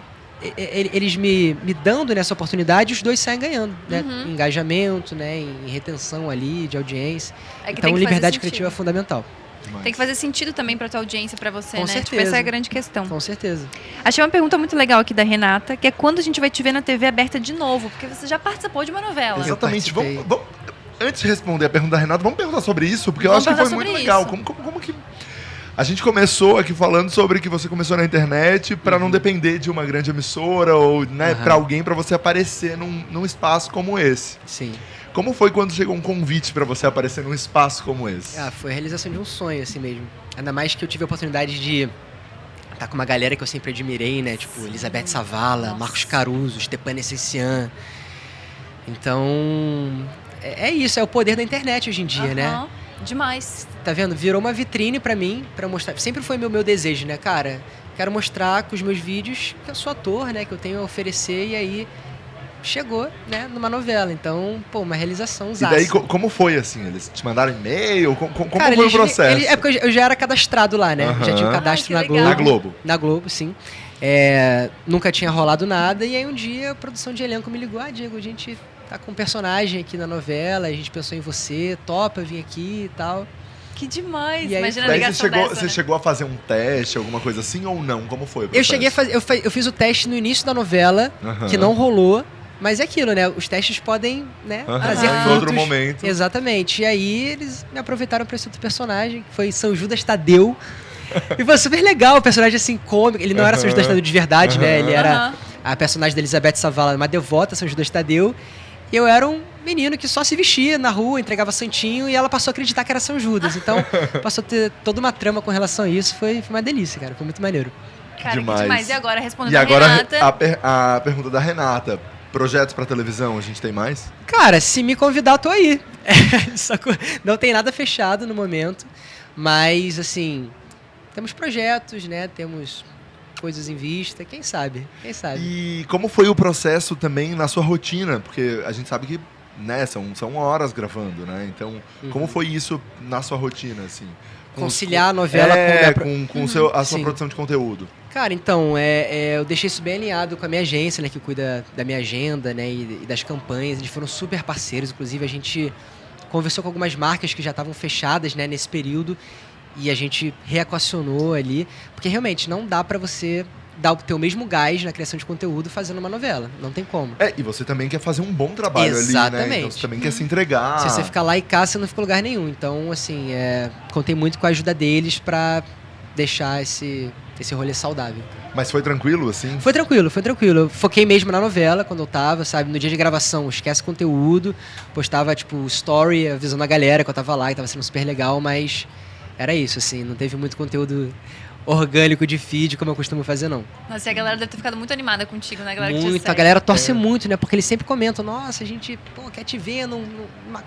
eles me, me dando nessa oportunidade, os dois saem ganhando, né? Uhum. Em engajamento, né? Em retenção ali de audiência. É então, liberdade criativa é fundamental. Demais. Tem que fazer sentido também pra tua audiência, pra você, Com né? Tipo, certeza. essa é a grande questão. Com certeza. Achei uma pergunta muito legal aqui da Renata, que é quando a gente vai te ver na TV aberta de novo, porque você já participou de uma novela. Exatamente. Vamos, vamos- antes de responder a pergunta da Renata, vamos perguntar sobre isso, porque eu Vamos acho que foi muito sobre legal. isso. Como, como, como que. A gente começou aqui falando sobre que você começou na internet para não depender de uma grande emissora ou né, Uhum. para alguém para você aparecer num, num espaço como esse. Sim. Como foi quando chegou um convite para você aparecer num espaço como esse? Ah, foi a realização de um sonho, assim mesmo. Ainda mais que eu tive a oportunidade de estar com uma galera que eu sempre admirei, né? Tipo, Elizabeth Savala, Nossa. Marcos Caruso, Stepan Essencian. Então, é, é isso, é o poder da internet hoje em dia, né? Aham, Demais. Tá vendo? Virou uma vitrine pra mim, pra mostrar. Sempre foi meu meu desejo, né, cara? Quero mostrar com os meus vídeos que eu sou ator, né? Que eu tenho a oferecer e aí chegou, né? Numa novela. Então, pô, uma realização E daí, co- como foi assim? Eles te mandaram e-mail? Co- co- Como, Cara, foi eles- o processo? eles- é porque eu já era cadastrado lá, né? Já tinha um cadastro Ai, na que Globo. Na Globo. Na Globo, sim. É, nunca tinha rolado nada. E aí um dia a produção de elenco me ligou: Ah, Diego, a gente tá com um personagem aqui na novela, a gente pensou em você, topa vir aqui e tal. Que demais. E aí, Imagina a Daí você ligação chegou, dessa, você né? chegou a fazer um teste, alguma coisa assim ou não? Como foi? o Eu cheguei a fazer. Eu, eu fiz o teste no início da novela, que não rolou. Mas é aquilo, né? Os testes podem né, trazer Aham. Em outro momento. Exatamente. E aí eles me aproveitaram pra esse outro personagem, que foi São Judas Tadeu. e foi super legal, o personagem assim, cômico. Ele não era São Judas. Tadeu de verdade, né? Ele era a personagem da Elizabeth Savala, uma devota, São Judas Tadeu. E eu era um menino que só se vestia na rua, entregava santinho, e ela passou a acreditar que era São Judas. Então, passou a ter toda uma trama com relação a isso. Foi, foi uma delícia, cara. Foi muito maneiro. Cara, Demais. que demais. E agora, respondendo E agora a Renata... a, per- a pergunta da Renata. Projetos pra televisão, a gente tem mais? Cara, se me convidar, tô aí. Só que não tem nada fechado no momento. Mas, assim, temos projetos, né? Temos coisas em vista. Quem sabe? Quem sabe? E como foi o processo também na sua rotina? Porque a gente sabe que né, são, são horas gravando, né? Então, como foi isso na sua rotina, assim? Conciliar a novela é, com minha com, com o seu, a sua Sim. produção de conteúdo. Cara, então, é, é, eu deixei isso bem alinhado com a minha agência, né, que cuida da minha agenda, né, e, e das campanhas. Eles foram super parceiros, inclusive a gente conversou com algumas marcas que já estavam fechadas, né, nesse período, e a gente reequacionou ali, porque realmente não dá pra você dar o teu mesmo gás na criação de conteúdo fazendo uma novela, não tem como. É, e você também quer fazer um bom trabalho ali, né? Exatamente. Então você também quer se entregar. Se você ficar lá e cá, você não fica em lugar nenhum. Então, assim, é, contei muito com a ajuda deles pra deixar esse, esse rolê saudável. Mas foi tranquilo, assim? Foi tranquilo, foi tranquilo. Eu foquei mesmo na novela quando eu tava, sabe? No dia de gravação, esquece conteúdo. Postava, tipo, story avisando a galera que eu tava lá e tava sendo super legal, mas era isso, assim. Não teve muito conteúdo orgânico de feed como eu costumo fazer, não. Nossa, e a galera deve ter ficado muito animada contigo, né? A galera Muito. A galera torce É. muito, né? Porque eles sempre comentam, nossa, a gente pô, quer te ver num, numa-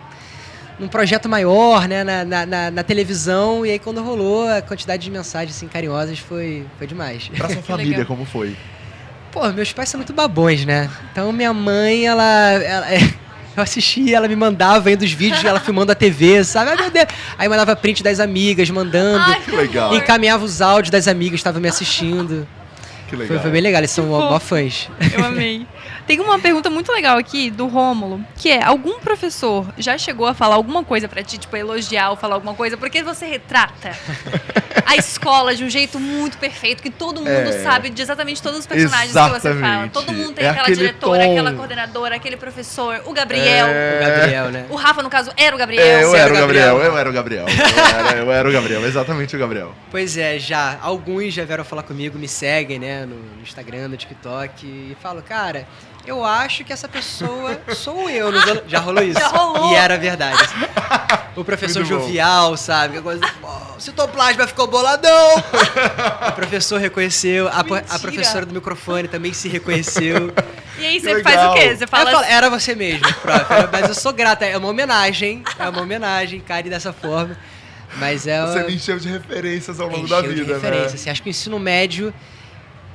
num projeto maior, né? Na, na, na- na televisão. E aí quando rolou, a quantidade de mensagens assim, carinhosas foi, foi demais. Pra sua família, como foi? Pô, meus pais são muito babões, né? Então minha mãe, ela. ela- eu assistia, ela me mandava indo os vídeos, ela filmando a TV, sabe? Ai, meu Deus. Aí mandava print das amigas, mandando. Ai, Que legal. encaminhava os áudios das amigas que estavam me assistindo. Que legal. Foi, foi bem legal, eles são mó fãs. Eu amei. Tem uma pergunta muito legal aqui do Rômulo, que é: algum professor já chegou a falar alguma coisa pra ti, tipo, elogiar ou falar alguma coisa? Porque você retrata a escola de um jeito muito perfeito, que todo mundo É. sabe de exatamente todos os personagens que você fala. Exatamente. Todo mundo tem É aquela diretora, tom. aquela coordenadora, aquele professor, o Gabriel. É. O Gabriel, né? O Rafa, no caso, era o Gabriel. É, eu era o Gabriel, eu era o Gabriel. Eu era, eu era o Gabriel, exatamente o Gabriel. Pois é, já. Alguns já vieram falar comigo, me seguem, né, no no Instagram, no TikTok, e falam, cara, eu acho que essa pessoa sou eu. Nos anos- Já rolou isso. Já rolou. E era verdade. assim. O professor Muito bom. jovial, sabe? Aquela coisa, "Pô, o citoplasma ficou boladão. o professor reconheceu, a, a professora do microfone também se reconheceu. E aí Que você faz o quê? Você fala eu falo, era você mesmo, prof. Mas eu sou grata, é uma homenagem. É uma homenagem, care dessa forma. Mas é Você uma- me encheu de referências ao longo da de vida, referência, né? assim. Acho que o ensino médio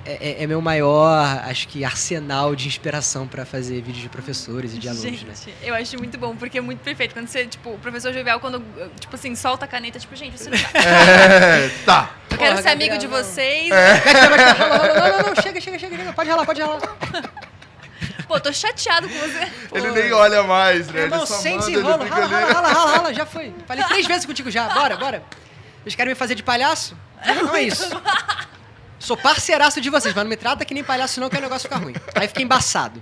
é, é- é meu maior, acho que, arsenal de inspiração pra fazer vídeos de professores e de alunos, gente, né? eu acho muito bom, porque é muito perfeito. Quando você, tipo, o professor jovial, quando, tipo assim, solta a caneta, tipo, gente, você não tá. É, tá. Eu quero Porra, ser amigo Gabriel, de não. vocês. Rola, rola, não, não, não, chega, chega, chega, chega, pode ralar, pode ralar. Pô, tô chateado com você. Ele nem olha mais, né? Irmão, ele só sem manda, ele desenrolo, fica rala, rala, rala, rala, rala, já foi. Falei três vezes contigo já, bora, bora. Vocês querem me fazer de palhaço? Não é isso. Sou parceiraço de vocês, mas não me trata que nem palhaço não, que o negócio fica ruim. Aí fica embaçado.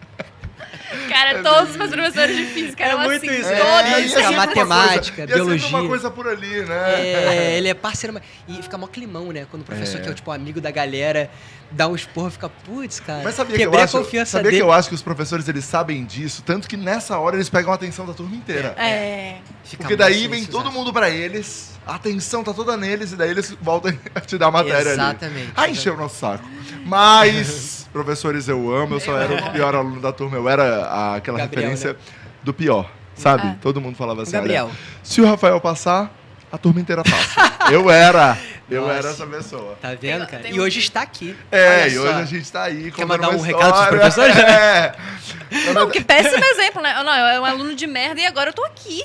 Cara, todos os meus professores de física É eram muito assim. isso, É, e é Física, sempre uma matemática, coisa- é biologia. uma coisa por ali, né? É, ele é parceiro. mas- E fica mó climão, né? Quando o professor, É. que é tipo amigo da galera, dá um esporro, fica, putz, cara. Mas sabia que eu acho, confiança sabia dele. que eu acho que os professores eles sabem disso, tanto que nessa hora eles pegam a atenção da turma inteira. É. Fica Porque daí vem todo mundo pra eles, a atenção tá toda neles e daí eles voltam a te dar a matéria ali. Exatamente. Ah, encheu o nosso saco. Mas, professores eu amo, eu só era o pior aluno da turma, eu era a- aquela Gabriel, referência do pior, sabe? Ah. Todo mundo falava assim, Gabriel. se o Rafael passar, a turma inteira passa. eu era, eu Nossa. era essa pessoa. Tá vendo, cara? tem e um- hoje está aqui. É, e hoje a gente tá aí Quer mandar uma um recado pros história. professores? É. Não, que péssimo exemplo, né? Não, eu era um aluno de merda e agora eu tô aqui.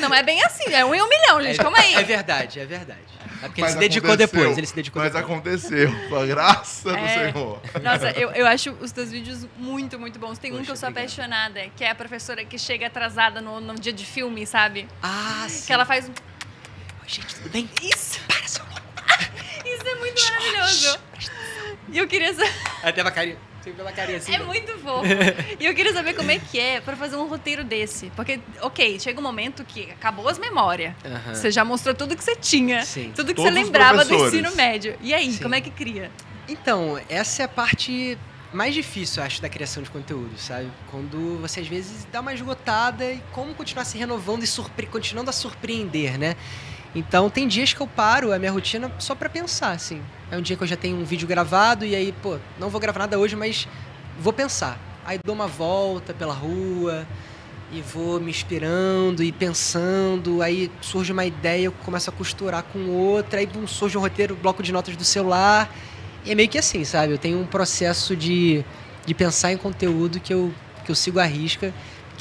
Não é bem assim, é um em um milhão, gente. Calma aí. É verdade, é verdade. É porque ele Mas se dedicou depois, ele se dedicou Mas depois. aconteceu, com a graça do É. Senhor. Nossa, eu, eu acho os teus vídeos muito, muito bons. Tem um Poxa, que eu sou obrigado. apaixonada, que é a professora que chega atrasada no, no dia de filme, sabe? Ah, sim. Que ela faz um. Gente, tudo bem? Isso! Para, seu louco. Isso é muito maravilhoso. E eu queria saber. Até uma carinha. Sempre pela carinha assim. É né? muito fofo. E eu queria saber como é que é pra fazer um roteiro desse. Porque, ok, chega um momento que acabou as memórias. Você já mostrou tudo que você tinha. Sim. Tudo que Todos você lembrava do ensino médio. E aí, Sim. como é que cria? Então, essa é a parte mais difícil, eu acho, da criação de conteúdo, sabe? Quando você às vezes dá uma esgotada e como continuar se renovando e surpre... continuando a surpreender, né? Então, tem dias que eu paro a minha rotina só pra pensar, assim. É um dia que eu já tenho um vídeo gravado e aí, pô, não vou gravar nada hoje, mas vou pensar. Aí dou uma volta pela rua e vou me inspirando e pensando, aí surge uma ideia, eu começo a costurar com outra, aí bum, surge um roteiro, bloco de notas do celular. E é meio que assim, sabe? Eu tenho um processo de, de pensar em conteúdo que eu, que eu sigo à risca,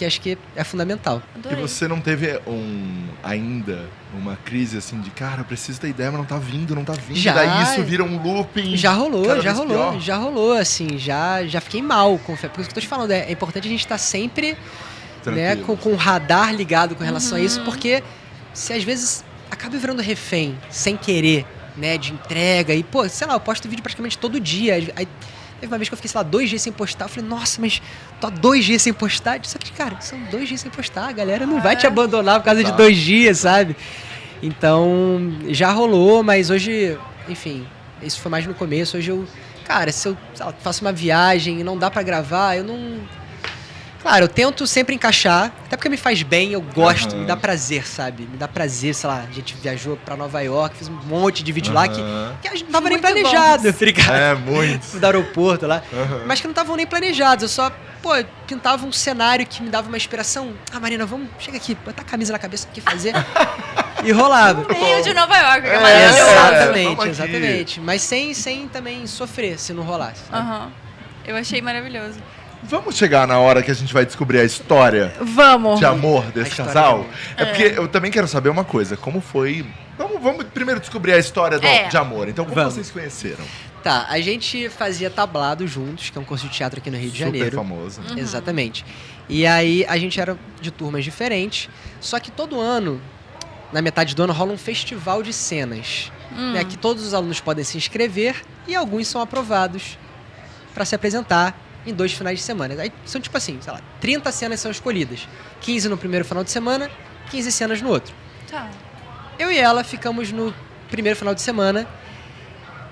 que acho que é fundamental. E Adorei. você não teve um ainda uma crise assim de cara, eu preciso ter ideia, mas não tá vindo, não tá vindo. Já. Daí isso vira um looping. Já rolou, cada já vez rolou, pior. já rolou, assim, já, já fiquei mal, confesso. Por isso que eu tô te falando, é, é importante a gente estar sempre né, com, com o radar ligado com relação a isso, Uhum. porque se às vezes acaba virando refém, sem querer, né, de entrega, e pô, sei lá, eu posto vídeo praticamente todo dia. Aí, teve uma vez que eu fiquei, sei lá, dois dias sem postar, eu falei, nossa, mas tô há dois dias sem postar. Só que, cara, são dois dias sem postar, a galera não vai te abandonar por causa de dois dias, sabe? Então, já rolou, mas hoje, enfim, isso foi mais no começo. Hoje eu, cara, se eu lá, faço uma viagem e não dá pra gravar, eu não. Claro, eu tento sempre encaixar, até porque me faz bem, eu gosto, Aham. me dá prazer, sabe? Me dá prazer, sei lá, a gente viajou pra Nova York, fez um monte de vídeo lá que, que a gente não tava nem Muito planejado, bons. tá ligado? É, muito. Do aeroporto lá. Aham. Mas que não estavam nem planejados, eu só, pô, eu pintava um cenário que me dava uma inspiração. Ah, Marina, vamos, chega aqui, botar a camisa na cabeça aqui fazer. e rolava. Meio de Nova York, que é, É, maravilhoso. exatamente, aqui. exatamente. Mas sem, sem também sofrer se não rolasse. Aham. Eu achei maravilhoso. Vamos chegar na hora que a gente vai descobrir a história Vamos. de amor desse casal. amor. É porque eu também quero saber uma coisa, como foi. Vamos, vamos primeiro descobrir a história do- É. de amor. Então, como Vamos. vocês se conheceram? Tá, a gente fazia tablado juntos, que é um curso de teatro aqui no Rio de Super Janeiro. famoso. Uhum. Exatamente. E aí a gente era de turmas diferentes, só que todo ano, na metade do ano, rola um festival de cenas. Hum. né, que todos os alunos podem se inscrever e alguns são aprovados para se apresentar em dois finais de semana. Aí são tipo assim, sei lá, 30 cenas são escolhidas. 15 no primeiro final de semana, 15 cenas no outro. Tá. Eu e ela ficamos no primeiro final de semana.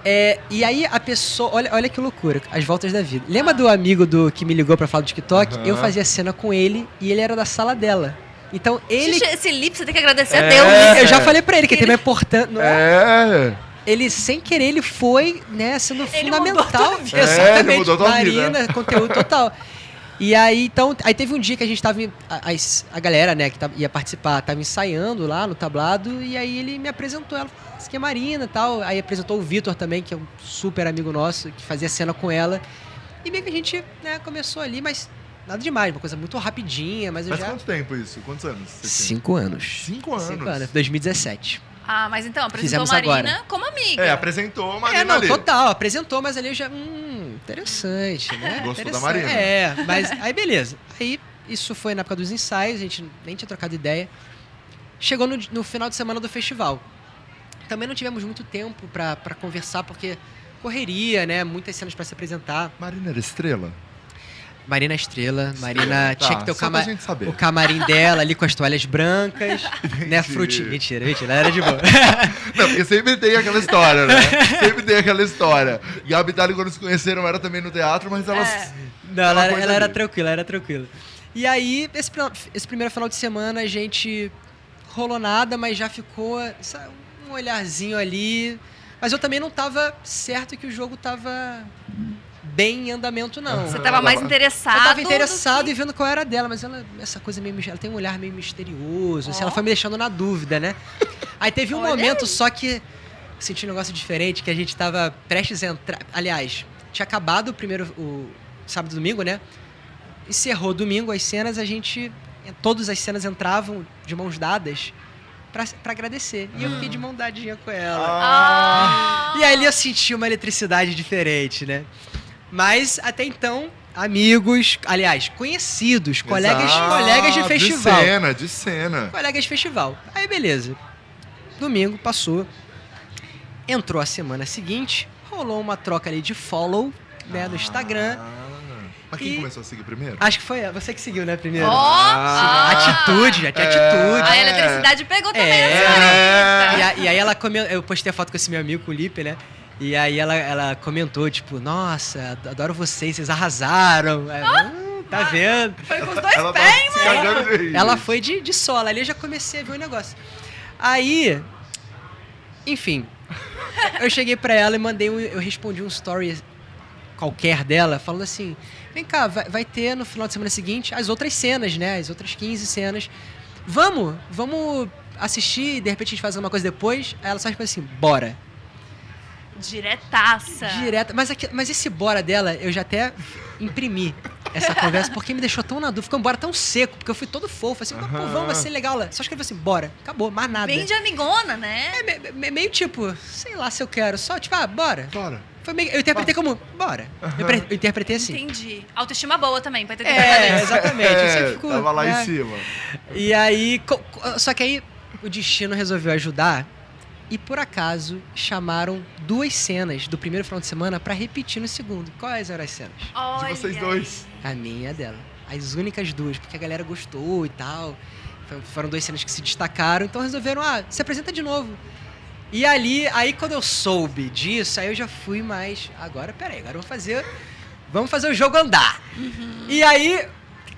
É, e aí a pessoa. Olha, olha que loucura, as voltas da vida. Lembra do amigo do que me ligou pra falar do TikTok? Aham. Eu fazia cena com ele e ele era da sala dela. Então ele. Xixi, Esse lip você tem que agradecer É. a Deus. Eu já falei pra ele que Ele- ele é importante. não é? Ele sem querer ele foi né sendo Ele mudou a fundamental. É, ele exatamente mudou a tua Marina vida. conteúdo total E aí, então, aí teve um dia que a gente tava. A, a galera, né, que tava- ia participar, tava ensaiando lá no tablado, e aí ele me apresentou. Ela falou, "Ah, aqui é Marina e tal. Aí apresentou o Vitor também, que é um super amigo nosso, que fazia cena com ela. E meio que a gente, né, começou ali, mas nada demais, uma coisa muito rapidinha, mas eu Mas já. quanto tempo isso? Quantos anos? Cinco anos. Cinco anos. Cinco anos, 2017. Ah, mas então, apresentou Fizemos Marina agora. como amiga. É, apresentou a Marina É, não, ali. total. Apresentou, mas ali eu já. Hum, interessante, né? Gostou da Interessante. Marina. É, mas aí beleza. Aí isso foi na época dos ensaios, a gente nem tinha trocado ideia. Chegou no, no final de semana do festival. Também não tivemos muito tempo pra conversar, porque correria, né? Muitas cenas pra se apresentar. Marina era estrela? Marina Estrela, Marina Tá, tinha que ter o, cama- pra gente saber. o camarim dela ali com as toalhas brancas, né? Frutinha. Mentira, mentira, ela era de boa. Não, porque sempre tem aquela história, né? sempre tem aquela história. E a Abitali, quando se conheceram, era também no teatro, mas elas. É. Não, ela, era- ela era tranquila, era tranquila. E aí, esse, esse primeiro final de semana, a gente rolou nada, mas já ficou sabe, um olharzinho ali. Mas eu também não tava certo que o jogo tava bem em andamento, não. Você Ah, tava mais interessado. Eu tava do interessado que- e vendo qual era dela, mas ela, essa coisa meio. Ela tem um olhar meio misterioso, assim, Ó. ela foi me deixando na dúvida, né? Aí teve um Olha momento só que eu senti um negócio diferente, que a gente tava prestes a entrar. Aliás, tinha acabado o primeiro. O sábado e domingo, né? Encerrou domingo as cenas, a gente. Todas as cenas entravam de mãos dadas pra, pra agradecer. E eu fiquei de mão dadinha com ela. Ah. E ali eu senti uma eletricidade diferente, né? Mas até então, amigos, aliás, conhecidos, colegas, Exato, colegas de festival. De cena, de cena. Colegas de festival. Aí beleza. Domingo passou. Entrou a semana seguinte, rolou uma troca ali de follow, né, no Instagram. Ah, mas quem E- começou a seguir primeiro? Acho que foi você que seguiu, né, primeiro? Ó, Ah, Atitude, já tinha É. atitude. A eletricidade pegou também É. a senhorita. E, a- e aí ela eu postei a foto com esse meu amigo, com o Lipe, né? E aí ela, ela comentou, tipo, nossa, adoro vocês, vocês arrasaram. É, hum, tá vendo? Foi com os dois Ela tá pés, de rir. Ela foi de, de sola, ali eu já comecei a ver o negócio. Aí, enfim, eu cheguei pra ela e mandei um, eu respondi um story qualquer dela, falando assim, vem cá, vai, vai ter no final de semana seguinte as outras cenas, né, as outras 15 cenas. Vamos, vamos assistir e de repente a gente faz alguma coisa depois. Aí ela só respondeu assim, bora. Diretaça. Direto. Mas, aqui, mas esse bora dela, eu já até imprimi essa conversa, porque me deixou tão na dúvida. Ficou um bora tão seco, porque eu fui todo fofo, assim, pô, vamos, vai ser legal. Ela Só escreveu assim, bora. Acabou, mais nada. Bem de amigona, né? É me- me- meio tipo, sei lá se eu quero, só tipo, ah, bora. Bora. Foi meio, eu interpretei como, bora. Eu, pre- eu interpretei assim. Entendi. Autoestima boa também, pra ter É, exatamente. É, fico, tava lá né? em cima. E aí, co- co- só que aí o destino resolveu ajudar e por acaso chamaram duas cenas do primeiro final de semana pra repetir no segundo. Quais eram as cenas? Olha vocês aí. dois. A minha e a dela. As únicas duas, porque a galera gostou e tal. Foram duas cenas que se destacaram, então resolveram, ah, se apresenta de novo. E ali, aí quando eu soube disso, aí eu já fui mais. Agora, peraí, agora eu vou fazer. Vamos fazer o jogo andar. E aí.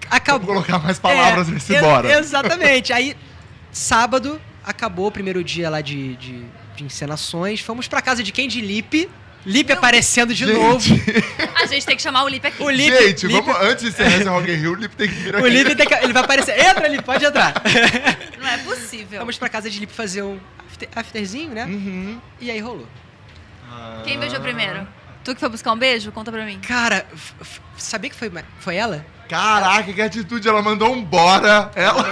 Acabou. colocar mais palavras É, nesse bora. Exatamente. Aí, sábado, acabou o primeiro dia lá de, de, de encenações. Fomos pra casa de quem? De Lipe. Lipe aparecendo de Gente, novo. A gente tem que chamar o Lipe aqui. O Lipe. Gente, Lipe- vamos, antes de encerrar esse Rock in Rio, o Lipe tem que vir aqui. O Lipe tem que- ele vai aparecer. Entra, Lipe, pode entrar. Não é possível. Fomos pra casa de Lipe fazer um after- afterzinho, né? Uhum. E aí rolou. Quem beijou primeiro? Tu que foi buscar um beijo? Conta pra mim. Cara, sabia que foi, foi ela? Caraca, que atitude. Ela mandou um bora. Ela...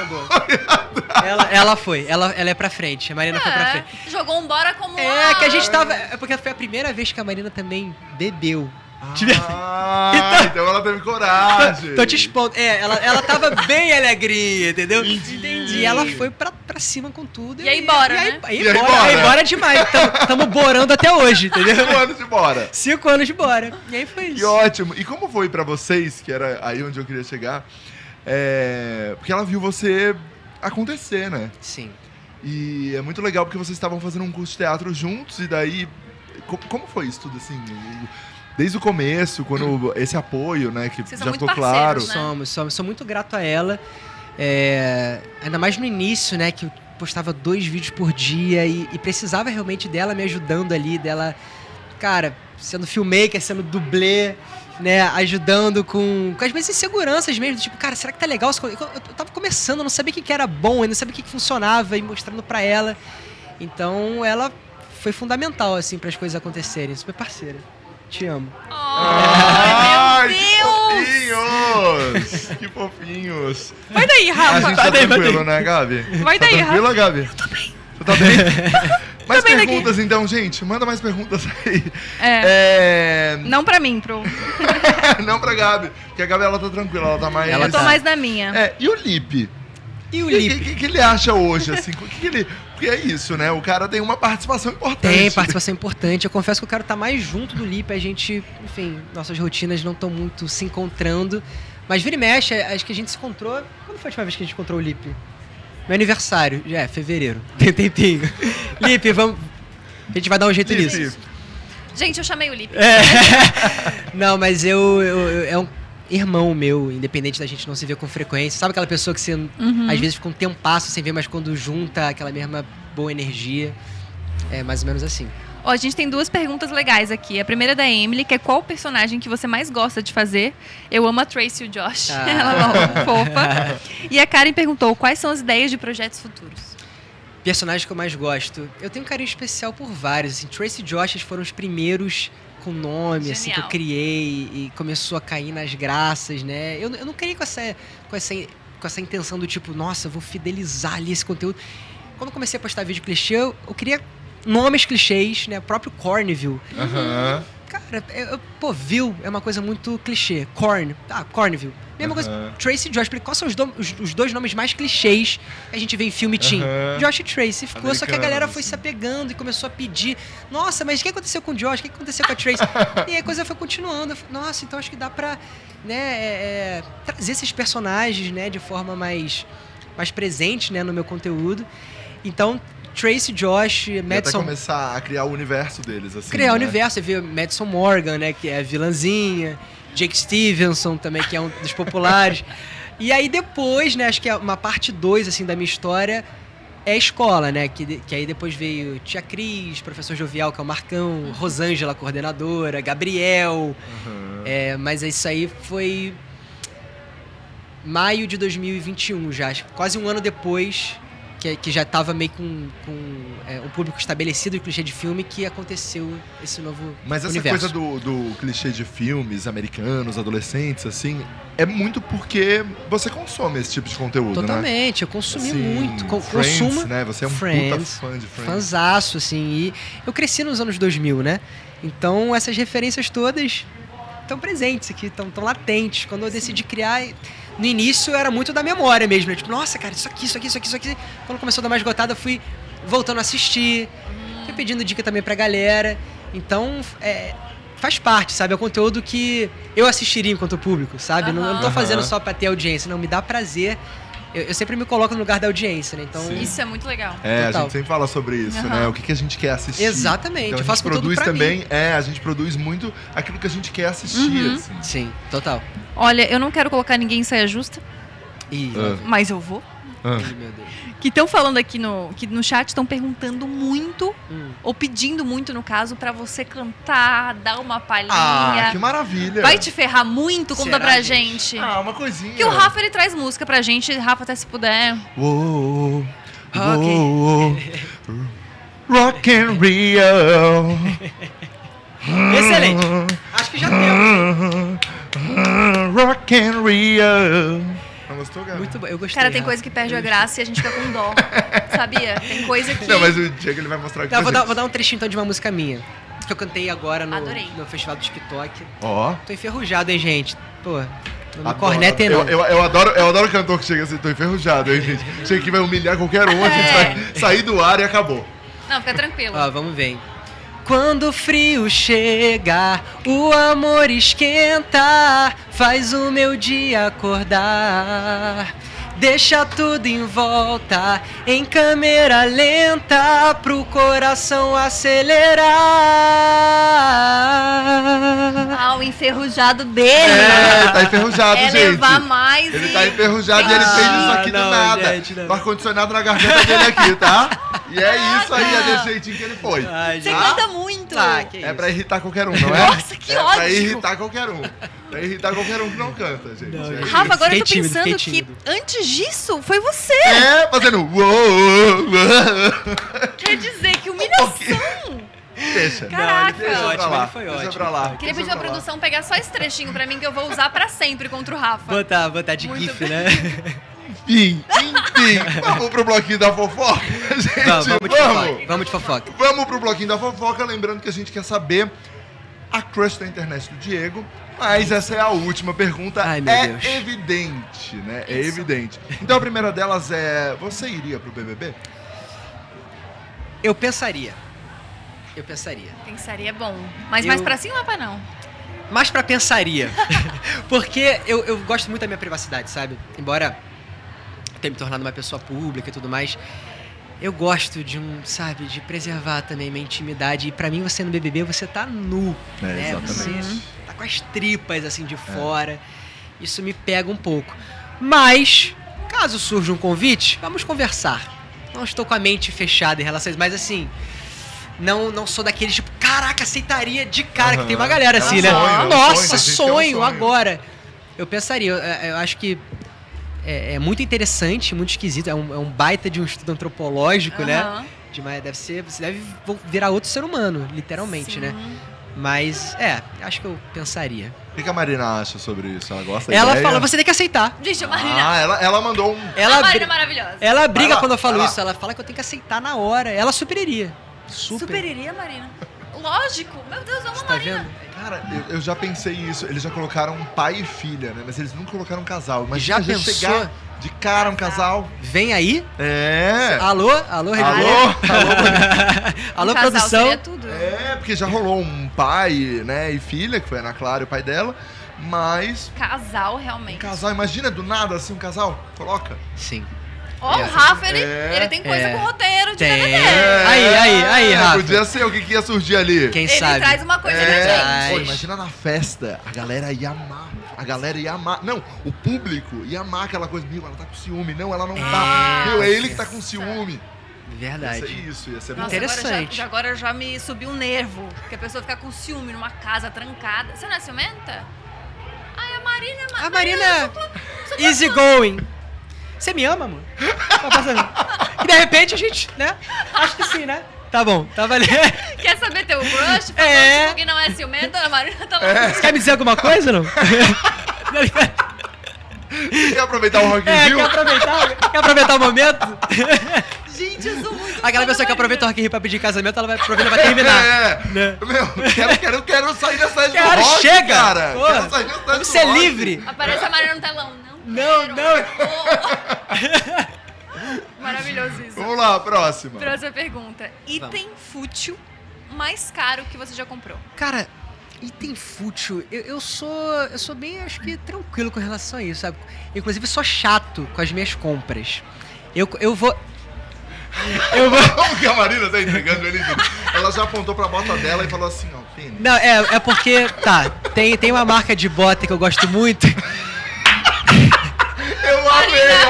ela, ela foi, ela, ela é pra frente. A Marina foi pra É, frente. jogou um bora como É, uma- que a gente tava. É porque foi a primeira vez que a Marina também bebeu. Ah, então ela teve coragem. Tô te expondo. É, ela, ela tava bem alegria, entendeu? Entendi. E ela foi pra, pra cima com tudo. E aí bora, e aí, né? Aí, E aí bora, bora. aí bora demais. Tamo, tamo borando até hoje, entendeu? Cinco anos de bora. Cinco anos de bora. E aí foi Que isso. ótimo. E como foi pra vocês, que era aí onde eu queria chegar? É, Porque ela viu você acontecer, né? Sim. E é muito legal porque vocês estavam fazendo um curso de teatro juntos e daí co- como foi isso tudo assim? Desde o começo, quando esse apoio, né, que Vocês já ficou claro. né? Somos, somos. Sou muito grato a ela. É, ainda mais no início, né? Que eu postava dois vídeos por dia e, e precisava realmente dela me ajudando ali, dela, cara, sendo filmmaker, sendo dublê. né, ajudando com, com as minhas inseguranças mesmo, tipo, cara, será que tá legal? Eu, eu tava começando, eu não sabia o que, que era bom, eu não sabia o que, que funcionava e mostrando para ela. Então, ela foi fundamental, assim, para as coisas acontecerem. Super parceira. Te amo. Ai, meu Deus! Que fofinhos! Que fofinhos! Vai daí, Rafa. A gente tá tranquilo, né, Gabi? Vai daí, tá tranquila, Rafa. Gabi? Eu tô bem. Você tá bem? Mais bem perguntas, então, gente. Manda mais perguntas aí. É. É... Não pra mim, pro. Não pra Gabi, porque a Gabi ela tá tranquila, ela tá mais. Ela tá. mais na minha. É, e o Lipe? E o O que, Lipe? que, que ele acha hoje, assim? O que, que ele. Porque é isso, né? O cara tem uma participação importante. Tem participação importante. Eu confesso que eu quero estar mais junto do Lipe. A gente, enfim, nossas rotinas não estão muito se encontrando. Mas vira e mexe, acho que a gente se encontrou. Quando foi a última vez que a gente encontrou o Lipe? Meu aniversário. É, fevereiro. Tem tempinho. Lipe, vamos. A gente vai dar um jeito Lipe, nisso. Gente, eu chamei o Lipe. É. Não, mas eu, eu- eu- É um irmão meu, independente da gente não se ver com frequência. Sabe aquela pessoa que você Uhum. às vezes fica um tempasso sem ver, mas quando junta aquela mesma boa energia. É mais ou menos assim. Ó, a gente tem duas perguntas legais aqui. A primeira é da Emily, que é qual o personagem que você mais gosta de fazer? Eu amo a Tracy e o Josh. Ah. Ela é fofa. E a Karen perguntou quais são as ideias de projetos futuros. Personagens que eu mais gosto. Eu tenho um carinho especial por vários. Assim, Tracy e Josh foram os primeiros com nome, assim, que eu Genial. criei e começou a cair nas graças, né? Eu, eu não criei com essa, com, essa, com essa intenção do tipo, nossa, eu vou fidelizar ali esse conteúdo. Quando eu comecei a postar vídeo clichê, eu, eu queria nomes clichês, né? O próprio Cornville. Aham. Cara, eu, eu- pô, Ville é uma coisa muito clichê. Corn, ah, Cornville. Mesma coisa. Aham. Tracy e Josh. Falei, Quais são os, dom- os- os dois nomes mais clichês que a gente vê em filme teen? Aham. Josh e Tracy. Ficou, só que a galera Americanos, foi assim. se apegando e começou a pedir. Nossa, mas o que aconteceu com o Josh? O que aconteceu com a Tracy? e aí a coisa foi continuando. Falei, Nossa, então acho que dá pra né, é, é, trazer esses personagens né, de forma mais, mais presente né, no meu conteúdo. Então, Tracy, Josh, E até Madison começar a criar o universo deles, assim. criar o né? universo. Você vê Madison Morgan, né? Que é a vilãzinha. Jake Stevenson também, que é um dos populares. e aí depois, né? Acho que é uma parte 2, assim, da minha história é a escola, né? Que, que aí depois veio Tia Cris, Professor Jovial, que é o Marcão, Rosângela, coordenadora, Gabriel. Aham. É, mas isso aí foi maio de 2021 já, acho que quase um ano depois que, que já estava meio com, com é, um público estabelecido de clichê de filme que aconteceu esse novo Mas essa universo. coisa do, do clichê de filmes americanos, adolescentes, assim, é muito porque você consome esse tipo de conteúdo, né? Totalmente, eu consumi Assim, muito, co- Friends, consumo né? Você é um puta Friends, fã de Friends. fanzaço, assim, e eu cresci nos anos 2000, né? Então essas referências todas estão presentes aqui, estão tão latentes. Quando eu decidi criar, no início era muito da memória mesmo, né? Tipo, nossa, cara, isso aqui, isso aqui, isso aqui, isso aqui. Quando começou a dar mais esgotada, fui voltando a assistir, fui pedindo dica também pra galera. Então, é, faz parte, sabe? É um conteúdo que eu assistiria enquanto público, sabe? Não, eu não tô fazendo só pra ter audiência, não, me dá prazer. Eu, eu sempre me coloco no lugar da audiência, né? Então, Sim. Isso é muito legal. É, a Total. gente sempre fala sobre isso, Aham. né? O que, que a gente quer assistir. Exatamente, Então, a gente conteúdo produz também, mim. é, a gente produz muito aquilo que a gente quer assistir, Uhum. assim. Sim, total. Olha, eu não quero colocar ninguém em saia justa, Ih, Ah. mas eu vou. Ah. Ih, meu Deus. Que estão falando aqui no, que no chat, estão perguntando muito, Hum. ou pedindo muito, no caso, pra você cantar, dar uma Ah, palhinha. que maravilha. Vai te ferrar muito? Conta Será, pra gente? gente. Ah, uma coisinha. Que o Rafa, ele traz música pra gente. Rafa, até se puder. Uou, Ah, ok. uou, Rock and Rio. Excelente. Acho que já temos. Rock and Rio. Não gostou, Gabi? Muito bom, eu gostei. Cara, tem coisa que perde a graça e a gente fica com dó. Sabia? Tem coisa que. Não, mas o Diego ele vai mostrar aqui Não, vou, dar, vou dar um trechinho então de uma música minha. Que eu cantei agora no, no festival do TikTok. Ó. Tô enferrujado, hein, gente? Pô, não me Adoro. cornetem eu, não. eu, eu adoro, eu adoro cantor que chega assim, tô enferrujado, hein, gente? Chega que vai humilhar qualquer um, a gente É. vai sair do ar e acabou. Não, fica tranquilo. Ó, vamos ver. hein? Quando o frio chega, o amor esquenta, faz o meu dia acordar. Deixa tudo em volta, em câmera lenta, pro coração acelerar. Ah, o enferrujado dele. É, tá enferrujado, É gente. levar mais Ele e- tá enferrujado e ele Ah, fez isso aqui não, do nada. gente, não. O ar-condicionado na garganta dele aqui, tá? E é isso aí, é desse jeitinho que ele foi. Ai, Você canta muito. Ah, que É isso. pra irritar qualquer um, não é? Nossa, que é pra ódio. irritar qualquer um. Pra irritar qualquer um que não canta, gente. Não, É. Rafa, agora eu tô tímido, pensando que antes disso foi você. É, fazendo. Quer dizer, que humilhação. Deixa. Caraca. Deixa Foi pra ótimo, lá. ele foi Deixa ótimo. pra lá. Queria pedir pra pra lá. produção pegar só esse trechinho pra mim que eu vou usar pra sempre contra o Rafa. Botar, botar de Muito GIF, bem. né? Enfim, enfim. Vamos pro bloquinho da fofoca, gente. Vamos, vamos de vamos. fofoca. Vamos de fofoca. Vamos pro bloquinho da fofoca, lembrando que a gente quer saber a crush da internet do Diego. Mas essa é a última pergunta. Ai, meu é Deus. evidente, né? É Isso. evidente. Então a primeira delas é: você iria pro BBB? Eu pensaria. Eu pensaria. Pensaria bom. Mas Eu- mais pra cima ou pra não? Mais pra pensaria. Porque eu, eu gosto muito da minha privacidade, sabe? Embora tenha me tornado uma pessoa pública e tudo mais, eu gosto de um, sabe, de preservar também minha intimidade. E pra mim, você no BBB, você tá nu. É, né? exatamente. Você tá com as tripas assim de fora. Isso me pega um pouco. Mas, caso surja um convite, vamos conversar. Não estou com a mente fechada em relação a isso, mas assim. Não, não sou daqueles tipo, caraca, aceitaria de cara, que tem uma galera É um assim, né? sonho, é um Nossa, sonho, a gente tem um sonho, sonho. agora. Eu pensaria, eu, eu acho que é, é muito interessante, muito esquisito. É um, é um baita de um estudo antropológico, né? Aham. De, deve ser, você deve virar outro ser humano, literalmente, Sim. né? Mas, é, acho que eu pensaria. O que que a Marina acha sobre isso? Ela gosta Ela ideia? fala, você tem que aceitar. Gente, a Marina. Ah, ela, ela mandou um. Ela, a Marina é maravilhosa. ela briga lá, quando eu falo isso. Ela fala que eu tenho que aceitar na hora. Ela superiria. Super. Superiria, Marina. Lógico. Meu Deus, eu amo a tá Marina. vendo? Cara, eu, eu já pensei isso. Eles já colocaram um pai e filha, né? Mas eles nunca colocaram um casal. Mas Já já pensou? chegar de cara um casal. Vem aí. É. Alô? Alô, Rede Alô? Alô, Alô, um casal produção? tudo. É, porque já rolou um pai, né, e filha, que foi a Ana Clara e o pai dela. Mas Casal, um realmente. casal, imagina do nada assim um casal. Coloca. Sim. Ó, É. o Rafa, ele, É. ele tem coisa É. com roteiro de Tem. DVD. É. Aí, aí, aí, Rafa. Podia ser o que, que ia surgir ali. Quem Ele sabe? traz uma coisa É. pra gente. Traz. Pô, imagina na festa, a galera ia amar. A galera ia amar. Não, o público ia amar aquela coisa. Meu, ela tá com ciúme. Não, ela não tá. É. Meu, é ele que tá com ciúme. Ia Verdade. ser isso, ia ser Nossa, Interessante. Agora já, agora já me subiu um nervo. Que a pessoa fica com ciúme numa casa trancada. Você não é ciumenta? Ai, a Marina... Ma- A Marina eu tô- só tô- easy going. Você me ama, amor? Tá. E de repente a gente, né? Acho que sim, né? Tá bom, tá valendo. Quer saber teu crush? Falou É. que alguém não é ciumenta? A Marina tá Você quer me dizer alguma coisa, não? Quer aproveitar o Rock in É, Rio? quer aproveitar, quer aproveitar o momento? Gente, eu sou muito Aquela pessoa que aproveita o. Rock in Rio pra pedir casamento, ela vai aproveitar vai terminar. É, Né? meu, quero, quero, quero sair dessa do Quero, rock, chega! cara. Pô, quero sair dessa Vamos do ser rock. livre. Aparece a Marina no telão. Não, Não, quero. não. Oh. Maravilhoso isso. Vamos lá, próxima. Próxima pergunta. Item fútil mais caro que você já comprou? Cara, item fútil, eu, eu sou. Eu sou bem, acho que, tranquilo com relação a isso, sabe? Inclusive, sou chato com as minhas compras. Eu, eu vou. Eu vou. Como que a Marina tá entregando ele? gente? Ela já apontou pra bota dela e falou assim, ó, pênis. Não, é, é porque. Tá, tem, tem uma marca de bota que eu gosto muito.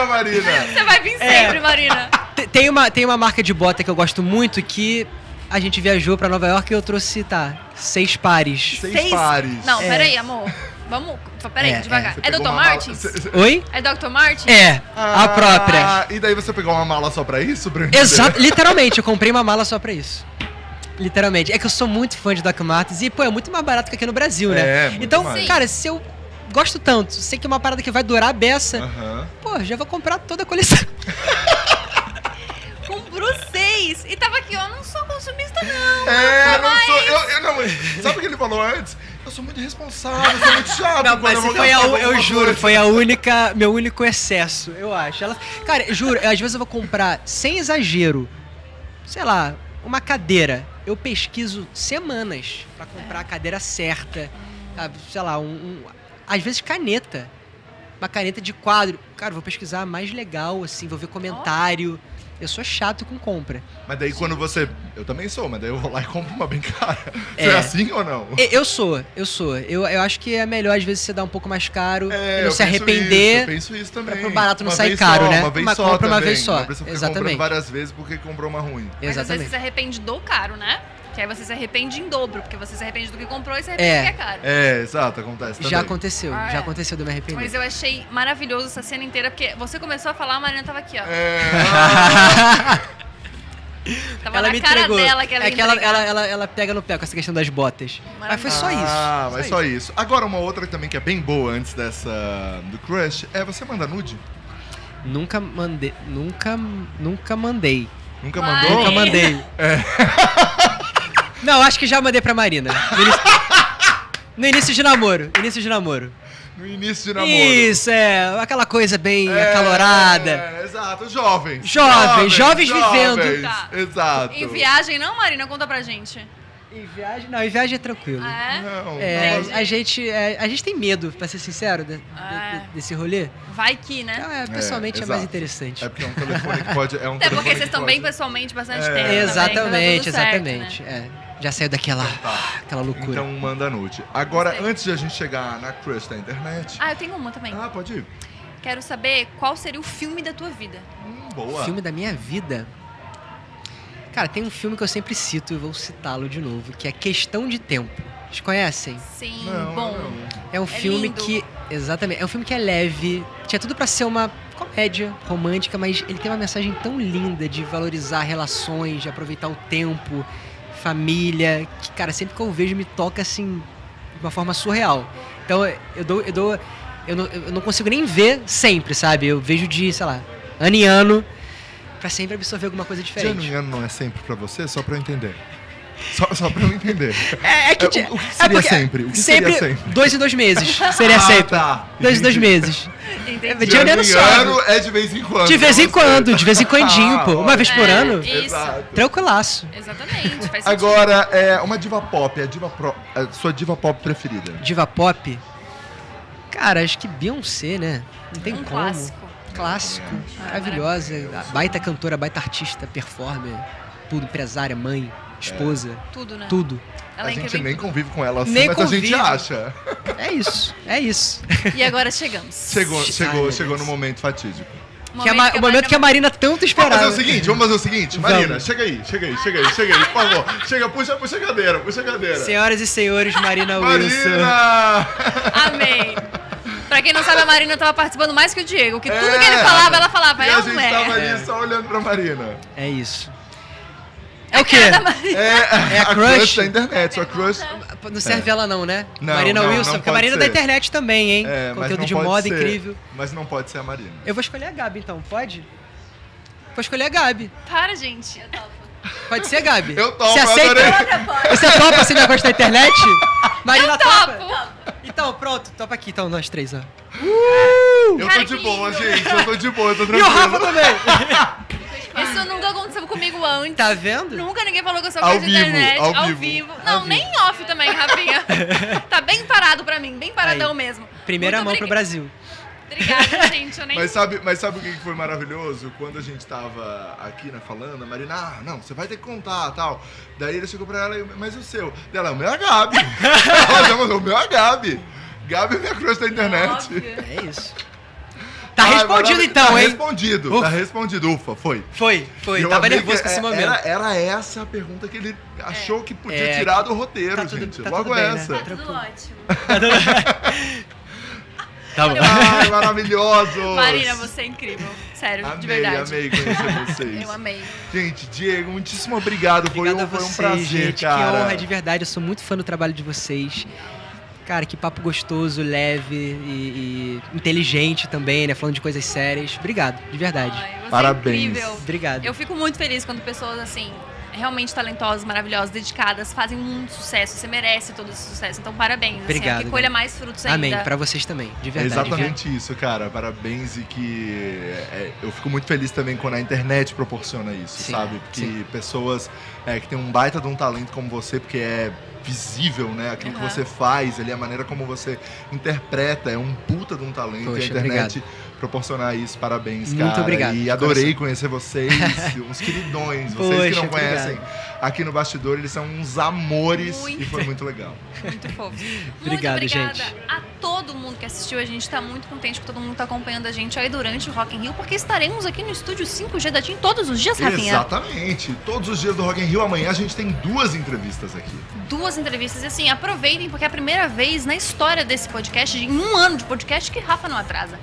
Marina. Você vai vir É. sempre, Marina. Te- Tem uma, tem uma marca de bota que eu gosto muito que a gente viajou pra Nova York e eu trouxe, tá, seis pares. Seis, pares. Não, É. peraí, amor. Vamos. Peraí, É, devagar. Você É, pegou Dr. mala- Martins? Oi? É Dr. Martins? É, a própria. Ah, e daí você pegou uma mala só pra isso? Pra Exato, literalmente, eu comprei uma mala só pra isso. Literalmente. É que eu sou muito fã de Doc Martens e, pô, é muito mais barato que aqui no Brasil, né? É, muito então, mais. cara, se eu gosto tanto, sei que é uma parada que vai durar a beça, Aham. pô, já vou comprar toda a coleção. Comprou seis. E tava aqui, ó. Não sou consumista, não. É, Não, não sou. Eu, eu não. Sabe o que ele falou antes? Eu sou muito responsável, sou muito chato. Não, mas eu foi a, eu juro, coisa. foi a única, meu único excesso, eu acho. Ela, cara, juro, às vezes eu vou comprar, sem exagero, sei lá, uma cadeira. Eu pesquiso semanas pra comprar a cadeira certa, sabe? Sei lá, um, um- às vezes caneta. Uma caneta de quadro. Cara, vou pesquisar mais legal, assim, vou ver comentário. Eu sou chato com compra. Mas daí quando você. Eu também sou, mas daí eu vou lá e compro uma bem cara. Você é, É. assim ou não? Eu sou, eu sou. Eu, eu acho que é melhor, às vezes, você dar um pouco mais caro É, e não se arrepender. Isso, eu penso isso também. pra- pro barato não Uma caro, só, né? Uma vez Uma só compra uma também. vez só, Uma vez exatamente. comprando várias vezes porque comprou uma ruim. Mas às vezes Exatamente. você se arrepende do caro, né? Que aí você se arrepende em dobro, porque você se arrepende do que comprou e se arrepende É. do que é caro. É, exato, acontece também. Já aconteceu, Ah, já é. aconteceu de eu me arrepender. Mas eu achei maravilhoso essa cena inteira, porque você começou a falar, a Marina tava aqui, ó. É, Tava ela na me cara entregou. dela que ela é que ela, ela, ela, ela pega no pé com essa questão das botas. Mas foi só isso. Ah, mas só isso. Agora, uma outra também que é bem boa antes dessa do crush é você manda nude? Nunca mandei. Nunca. Nunca mandei. Nunca mandou? Nunca mandei. É. Não, acho que já mandei pra Marina. No início, no início de namoro. Início de namoro. No início de namoro. Isso, é. Aquela coisa bem É, acalorada. exato, jovens. Jovens, jovens vivendo. jovens, Tá. Exato. Em viagem, não, Marina? Conta pra gente. Em viagem. Não, em viagem é tranquilo. Ah, é? Não, É, não, a gente, é, a gente tem medo, pra ser sincero, de- de- É. de- desse rolê. Vai que, né? Então, é, pessoalmente é, mais exato. interessante. É porque é um telefone que pode. É um Até porque vocês estão bem pessoalmente bastante É. tempo. também, exatamente, então tá tudo certo, exatamente. né? É. Já saiu daquela, Tá. aquela loucura. Então manda nude. Agora, antes de a gente chegar na crush da internet. Ah, eu tenho uma também. Ah, pode ir. Quero saber qual seria o filme da tua vida. Hum, boa. Filme da minha vida. Cara, tem um filme que eu sempre cito e vou citá-lo de novo, que é Questão de Tempo. Vocês conhecem? Sim, Não, bom. não. É um filme lindo. que. Exatamente. É um filme que é leve. Tinha tudo pra ser uma comédia romântica, mas ele tem uma mensagem tão linda de valorizar relações, de aproveitar o tempo, família, que, cara, sempre que eu vejo me toca assim, de uma forma surreal. Então eu dou. Eu, dou, eu, não, eu não consigo nem ver sempre, sabe? Eu vejo de, sei lá, ano em ano, pra sempre absorver alguma coisa De ano diferente. em ano não é sempre pra você? Só pra eu entender. Só, só pra eu entender. É, é que. É, o- o que é seria porque sempre? O que sempre, seria sempre? Dois em dois meses. Seria Ah, sempre. tá. Dois em dois meses. Entendi. De ano ano é de vez em quando. De vez em quando, de vez em quandinho, pô. Uma vez por É, ano. Isso. Tranquilaço. Exatamente. Agora, é uma diva pop, a diva pro, a sua diva pop preferida. Diva pop. Cara, acho que Beyoncé, né? Não tem um como. clássico. Clássico. Ah, Maravilhosa. Baita cantora, baita artista, performer. Tudo, empresária, mãe, esposa. Tudo, né? Tudo. Ela a é gente nem em tudo. convive com ela assim, Nem mas a gente convive. acha. É isso. É isso. E agora chegamos. Chegou, Ai, chegou, meu chegou no momento fatídico. O que é ma- o momento que a Marina tanto Vamos esperava. fazer o seguinte, vamos fazer o seguinte, Marina, Vamos. chega aí, chega aí, chega aí, chega aí, por favor. Chega, puxa, puxa a cadeira, puxa a cadeira. Senhoras e senhores, Marina Wilson. Marina! Amei. Pra quem não sabe, a Marina tava participando mais que o Diego. Que tudo É. que ele falava, ela falava. E É a gente não é? tava É. ali só olhando pra Marina. É isso. É o quê? É, É a crush? da internet, sua crush. Não serve ela não, né? Não, Marina não, Wilson, não porque a Marina é da ser. internet também, hein? É, Conteúdo de moda ser. incrível. Mas não pode ser a Marina. Eu vou escolher a Gabi então, pode? Vou escolher a Gabi. Para, gente. Pode ser, Gabi? Eu topo, Você eu aceita? adorei. Você topa ser negócio da internet? Marina topa? Topo. Então, pronto, topa aqui, então, nós três, ó. Eu Cara, tô de boa, gente. Eu tô de boa, eu tô E tranquilo. o Rafa também! Isso nunca aconteceu comigo antes. Tá vendo? Nunca ninguém falou que eu sou Ao coisa de vivo, internet. ao Ao, vivo. vivo. Ao Não, vivo. nem off também, Rafinha. tá bem parado pra mim, bem paradão Aí. mesmo. Primeira Muito mão pro Brasil. Obrigada, gente. Eu nem. Mas sabe, mas sabe o que foi maravilhoso? Quando a gente tava aqui, né, falando, a Marina, ah, não, você vai ter que contar, tal. Daí ele chegou pra ela, e, mas o seu? Dela, o meu é a Gabi. ela mandou, o meu é a Gabi. Gabi é minha crush da internet. Óbvio. É isso. Tá Ah, respondido então, tá hein? respondido, Ufa. tá respondido. Ufa, foi. Foi, foi. Eu Tava nervoso com esse é- momento. Era, era essa a pergunta que ele achou que podia É, tirar do roteiro, tá tudo- gente. tá Logo tudo bem, né? essa. Tá tudo ótimo. Tá bom. Ai, maravilhoso! Marina, você é incrível. Sério, de Amei, verdade. amei conhecer vocês. Eu amei. Gente, Diego, muitíssimo obrigado. Foi, Obrigado um, a foi um prazer, gente. cara. Que honra, de verdade. Eu sou muito fã do trabalho de vocês. Cara, que papo gostoso, leve e, e inteligente também, né? Falando de coisas sérias. Obrigado, de verdade. Ai, você Parabéns. é incrível. Obrigado. Eu fico muito feliz quando pessoas assim realmente talentosas, maravilhosas, dedicadas, fazem muito sucesso. Você merece todo esse sucesso. Então, parabéns. Obrigado, Assim, que colha mais frutos ainda. Amém. Pra vocês também, de É verdade. exatamente isso, cara. Parabéns e que é, eu fico muito feliz também quando a internet proporciona isso, Sim, sabe? Porque sim. pessoas é, que têm um baita de um talento como você, porque é visível, né? Aquilo Aham. que você faz, ali, a maneira como você interpreta, é um puta de um talento. Poxa, e a internet proporcionar isso, parabéns, Muito cara. obrigado, E adorei coração. conhecer vocês, uns queridões. Vocês que Poxa, não conhecem obrigado. aqui no bastidor, eles são uns amores Muito. e foi muito legal. Muito fofo. Obrigado, muito obrigada gente. a todo mundo que assistiu. A gente tá muito contente que todo mundo tá acompanhando a gente aí durante o Rock in Rio, porque estaremos aqui no estúdio 5G da TIM todos os dias, Rafinha. Exatamente. Todos os dias do Rock in Rio, amanhã a gente tem duas entrevistas aqui. Duas entrevistas. E assim, aproveitem, porque é a primeira vez na história desse podcast, em um ano de podcast, que Rafa não atrasa.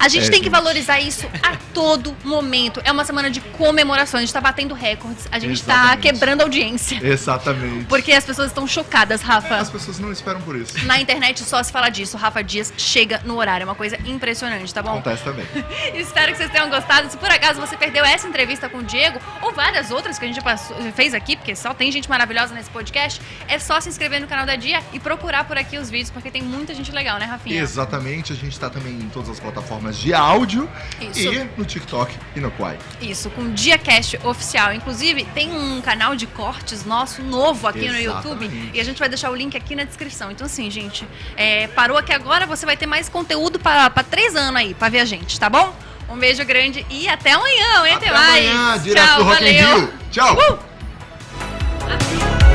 A gente É, tem que valorizar isso a todo momento. É uma semana de comemoração. A gente tá batendo recordes. A gente tá Exatamente. quebrando audiência. Exatamente. Porque as pessoas estão chocadas, Rafa. As pessoas não esperam por isso. Na internet só se fala disso. Rafa Dias chega no horário. É uma coisa impressionante, tá bom? Acontece também. Espero que vocês tenham gostado. Se por acaso você perdeu essa entrevista com o Diego ou várias outras que a gente passou- fez aqui, porque só tem gente maravilhosa nesse podcast, é só se inscrever no canal da Dia e procurar por aqui os vídeos, porque tem muita gente legal, né, Rafinha? Exatamente. A gente tá também em todas as plataformas de áudio Isso. e no TikTok e no Quai. Isso, com DiaCast oficial. Inclusive, tem um canal de cortes nosso novo aqui no YouTube Exatamente. e a gente vai deixar o link aqui na descrição. Então, assim, gente, é, parou aqui agora, você vai ter mais conteúdo para três anos aí, pra ver a gente, tá bom? Um beijo grande e até amanhã, hein? Até mais. amanhã, direto Tchau, do Rock valeu. Tchau. Uh!